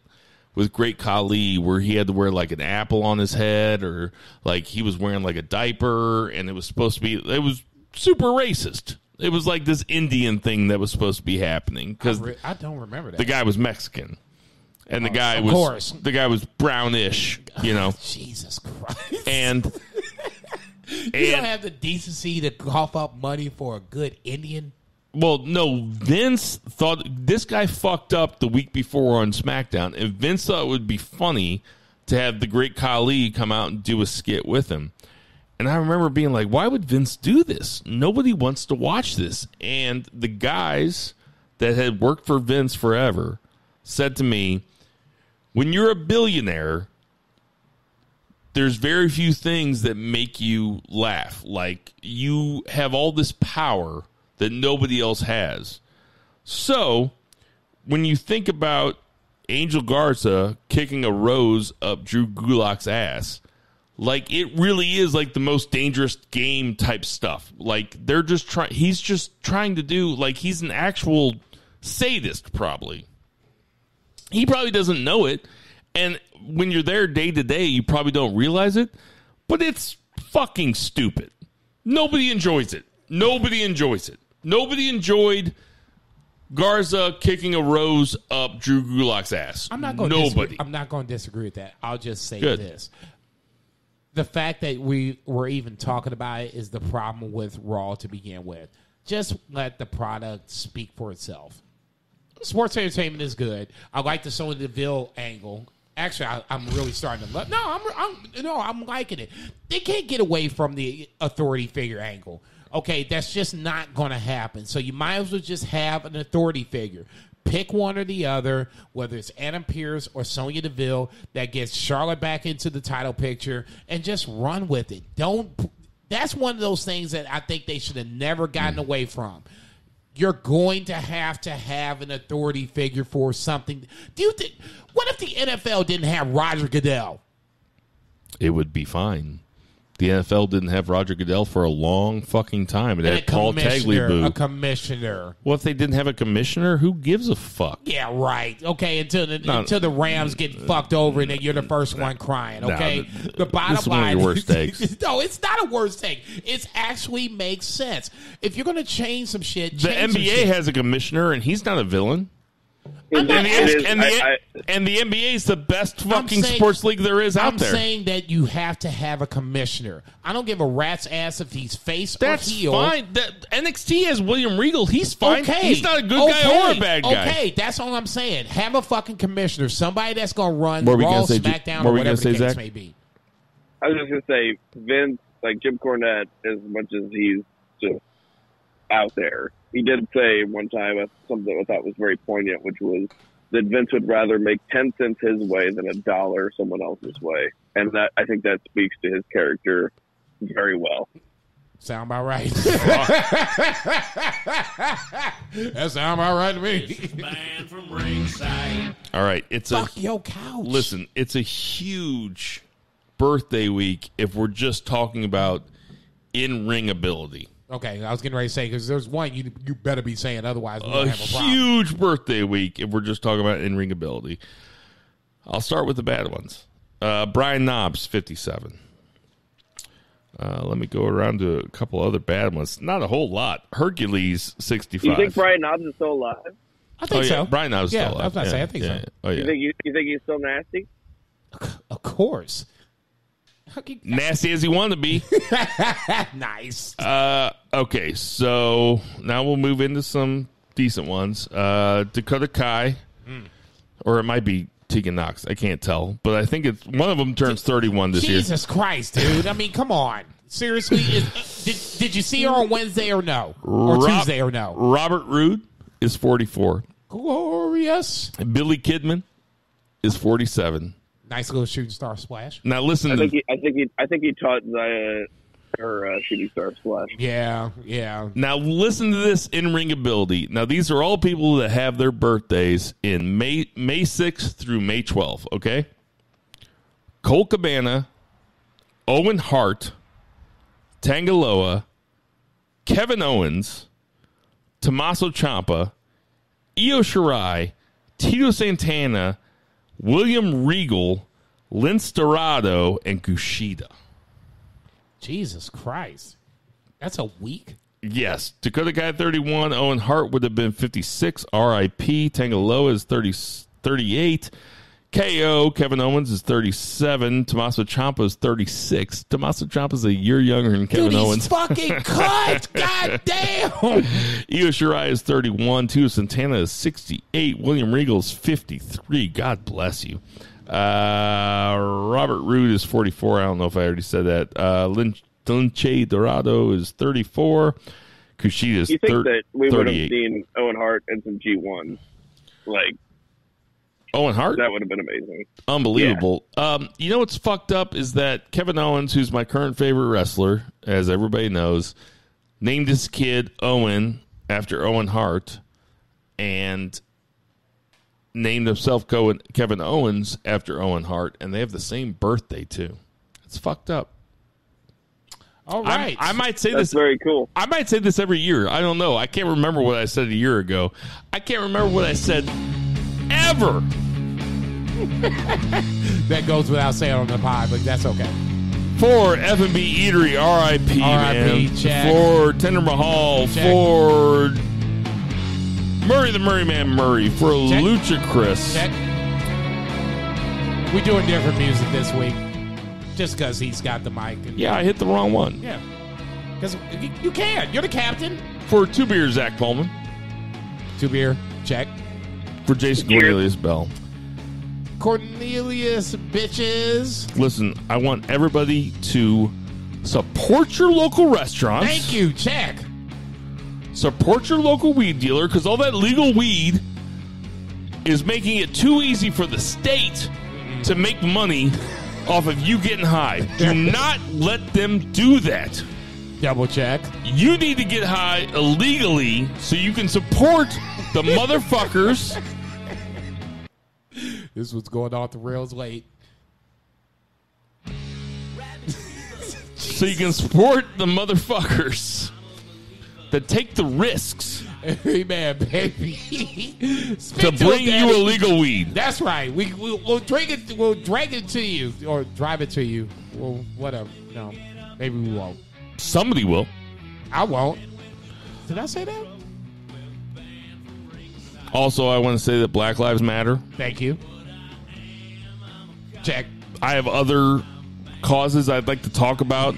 with Great Khali where he had to wear like an apple on his head or like he was wearing like a diaper and it was supposed to be it was super racist. It was like this Indian thing that was supposed to be happening because Re- I don't remember that. the guy was Mexican and the oh, guy of was course. the guy was brownish, you know, Jesus Christ. and you don't have the decency to cough up money for a good Indian? Well, no, Vince thought this guy fucked up the week before on SmackDown, and Vince thought it would be funny to have the great Khali come out and do a skit with him. And I remember being like, why would Vince do this? Nobody wants to watch this. And the guys that had worked for Vince forever said to me, when you're a billionaire, there's very few things that make you laugh. Like you have all this power that nobody else has. So when you think about Angel Garza kicking a rose up Drew Gulak's ass, like it really is like the most dangerous game type stuff. Like they're just trying. He's just trying to do like he's an actual sadist, probably. He probably doesn't know it, and when you're there day to day, you probably don't realize it. But it's fucking stupid. Nobody enjoys it. Nobody enjoys it. Nobody enjoyed Garza kicking a rose up Drew Gulak's ass. I'm not going. Nobody. I'm not going to disagree with that. I'll just say Good. this: the fact that we were even talking about it is the problem with Raw to begin with. Just let the product speak for itself. Sports entertainment is good. I like the Sonya Deville angle. Actually, I, I'm really starting to love. No, I'm, I'm no, I'm liking it. They can't get away from the authority figure angle. Okay, that's just not going to happen. So you might as well just have an authority figure. Pick one or the other, whether it's Adam Pearce or Sonya Deville, that gets Charlotte back into the title picture, and just run with it. Don't. That's one of those things that I think they should have never gotten mm. away from you're going to have to have an authority figure for something. Do you think? What if the NFL didn't have Roger Goodell? it would be fine. The NFL didn't have Roger Goodell for a long fucking time. It And had Paul commissioner, a commissioner. Well, if they didn't have a commissioner, who gives a fuck? Yeah, right. Okay, until the No. until the Rams get fucked over and then you're the first one crying. Okay, th- the bottom this is one of line. your worst takes. no, it's not a worst take. It actually makes sense. If you're going to change some shit, The change some NBA shit. has a commissioner, and he's not a villain. I'm And the, asking- and, the, I- I- and the NBA is the best fucking saying- sports league there is out there. I'm saying that you have to have a commissioner. I don't give a rat's ass if he's face That's or heel. fine. That, NXT has William Regal. He's fine. Okay, He's not a good guy or a bad guy. Okay, that's all I'm saying. Have a fucking commissioner, somebody that's going to run What were Raw, gonna say, SmackDown, what or whatever gonna the say, case Zach? may be. I was just gonna say Vince, like Jim Cornette, as much as he's just out there, he did say one time uh, something that I thought was very poignant, which was that Vince would rather make ten cents his way than a dollar someone else's way, and that I think that speaks to his character very well. Sound about right? that sound about right to me. Man from ringside. All right, it's a your couch. listen. It's a huge birthday week if we're just talking about in ring ability. Okay, I was getting ready to say because there's one you you better be saying otherwise we A don't have a problem. huge birthday week if we're just talking about in ring ability. I'll start with the bad ones. Uh, Brian Knobbs, fifty-seven. Uh, let me go around to a couple other bad ones. Not a whole lot. Hercules, Do sixty-five. you think Brian Knobbs is still alive? I think oh, yeah. so. Brian Knobbs is Yeah, still I was alive. about to say, I think yeah, so. Oh You think you, you think he's still nasty? Of course. Nasty as he wanted to be. nice. Uh, okay, so now we'll move into some decent ones. Uh, Dakota Kai, or it might be Tegan Nox. I can't tell, but I think it's one of them turns 31 this year. Jesus Christ, dude! I mean, come on. Seriously, is, did did you see her on Wednesday or no, or Rob- Tuesday or no? Robert Roode is 44. Glorious, Billy Kidman is 47. Nice little shooting star splash. Now listen I to think he, I think he, I think he taught Zaya her uh, shooting star splash. Yeah, yeah. now listen to this in ring ability. Now these are all people that have their birthdays in May May 6th through May 12th. Okay, Colt Cabana, Owen Hart, Tanga Loa, Kevin Owens, Tommaso Ciampa, Io Shirai, Tito Santana, William Regal, Lince Dorado, and Kushida. Jesus Christ, that's a week. Yes, Dakota Kai 31, Owen Hart would have been 56, RIP, Tanga Loa is 30, 38, KO, Kevin Owens is 37, Tommaso Ciampa is 36. Tommaso Ciampa is a year younger than Kevin Dude, he's Owens. fucking cut. God damn. Io Shirai is 31, Tito Santana is 68, William Regal is 53. God bless you. Uh, Robert Roode is 44. I don't know if I already said that. Uh, Lin- Lince Dorado is 34. Kushida is You think thir- that we would have 38. seen Owen Hart and some G ones? Like Owen Hart? that would have been amazing. Unbelievable. Um, you know what's fucked up is that Kevin Owens, who's my current favorite wrestler, as everybody knows, named his kid Owen after Owen Hart, and named himself Kevin Owens after Owen Hart, and they have the same birthday too. It's fucked up. All I'm- I might say That's this. very cool. I might say this every year. I don't know. I can't remember what I said a year ago. I can't remember what I said ever. that goes without saying on the pod, but that's okay. For F&B Eatery, R.I.P. R.I.P., man. check. For Tender Mahal, Check. for Murray the Murray Man Murray, for Check. Lucha Chris. Check. We doing different music this week, just because he's got the mic. And, Yeah, I hit the wrong one. yeah. Because you, can. You're the captain. For Two Beers, Zach Pullman. Two beer. Check. For Jason Cheers. Cornelius Bell. Cornelius bitches. Listen, I want everybody to support your local restaurants. Thank you. Check. Support your local weed dealer because all that legal weed is making it too easy for the state to make money off of you getting high. Do not let them do that. Double check. You need to get high illegally so you can support the motherfuckers. This was going off the rails late. So you can support the motherfuckers that take the risks Amen, baby. to bring you illegal weed. That's right. We, we we'll drink it. We'll drag it to you or drive it to you. Well, whatever. No, maybe we won't. Somebody will. I won't. Did I say that? Also, I want to say that Black Lives Matter. Thank you. Check. I have other causes I'd like to talk about.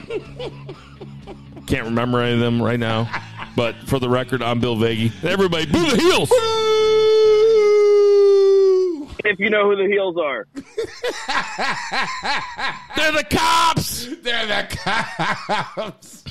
Can't remember any of them right now. But for the record, I'm Bill Vagey. Everybody, boo the heels! If you know who the heels are, They're the cops! They're the cops.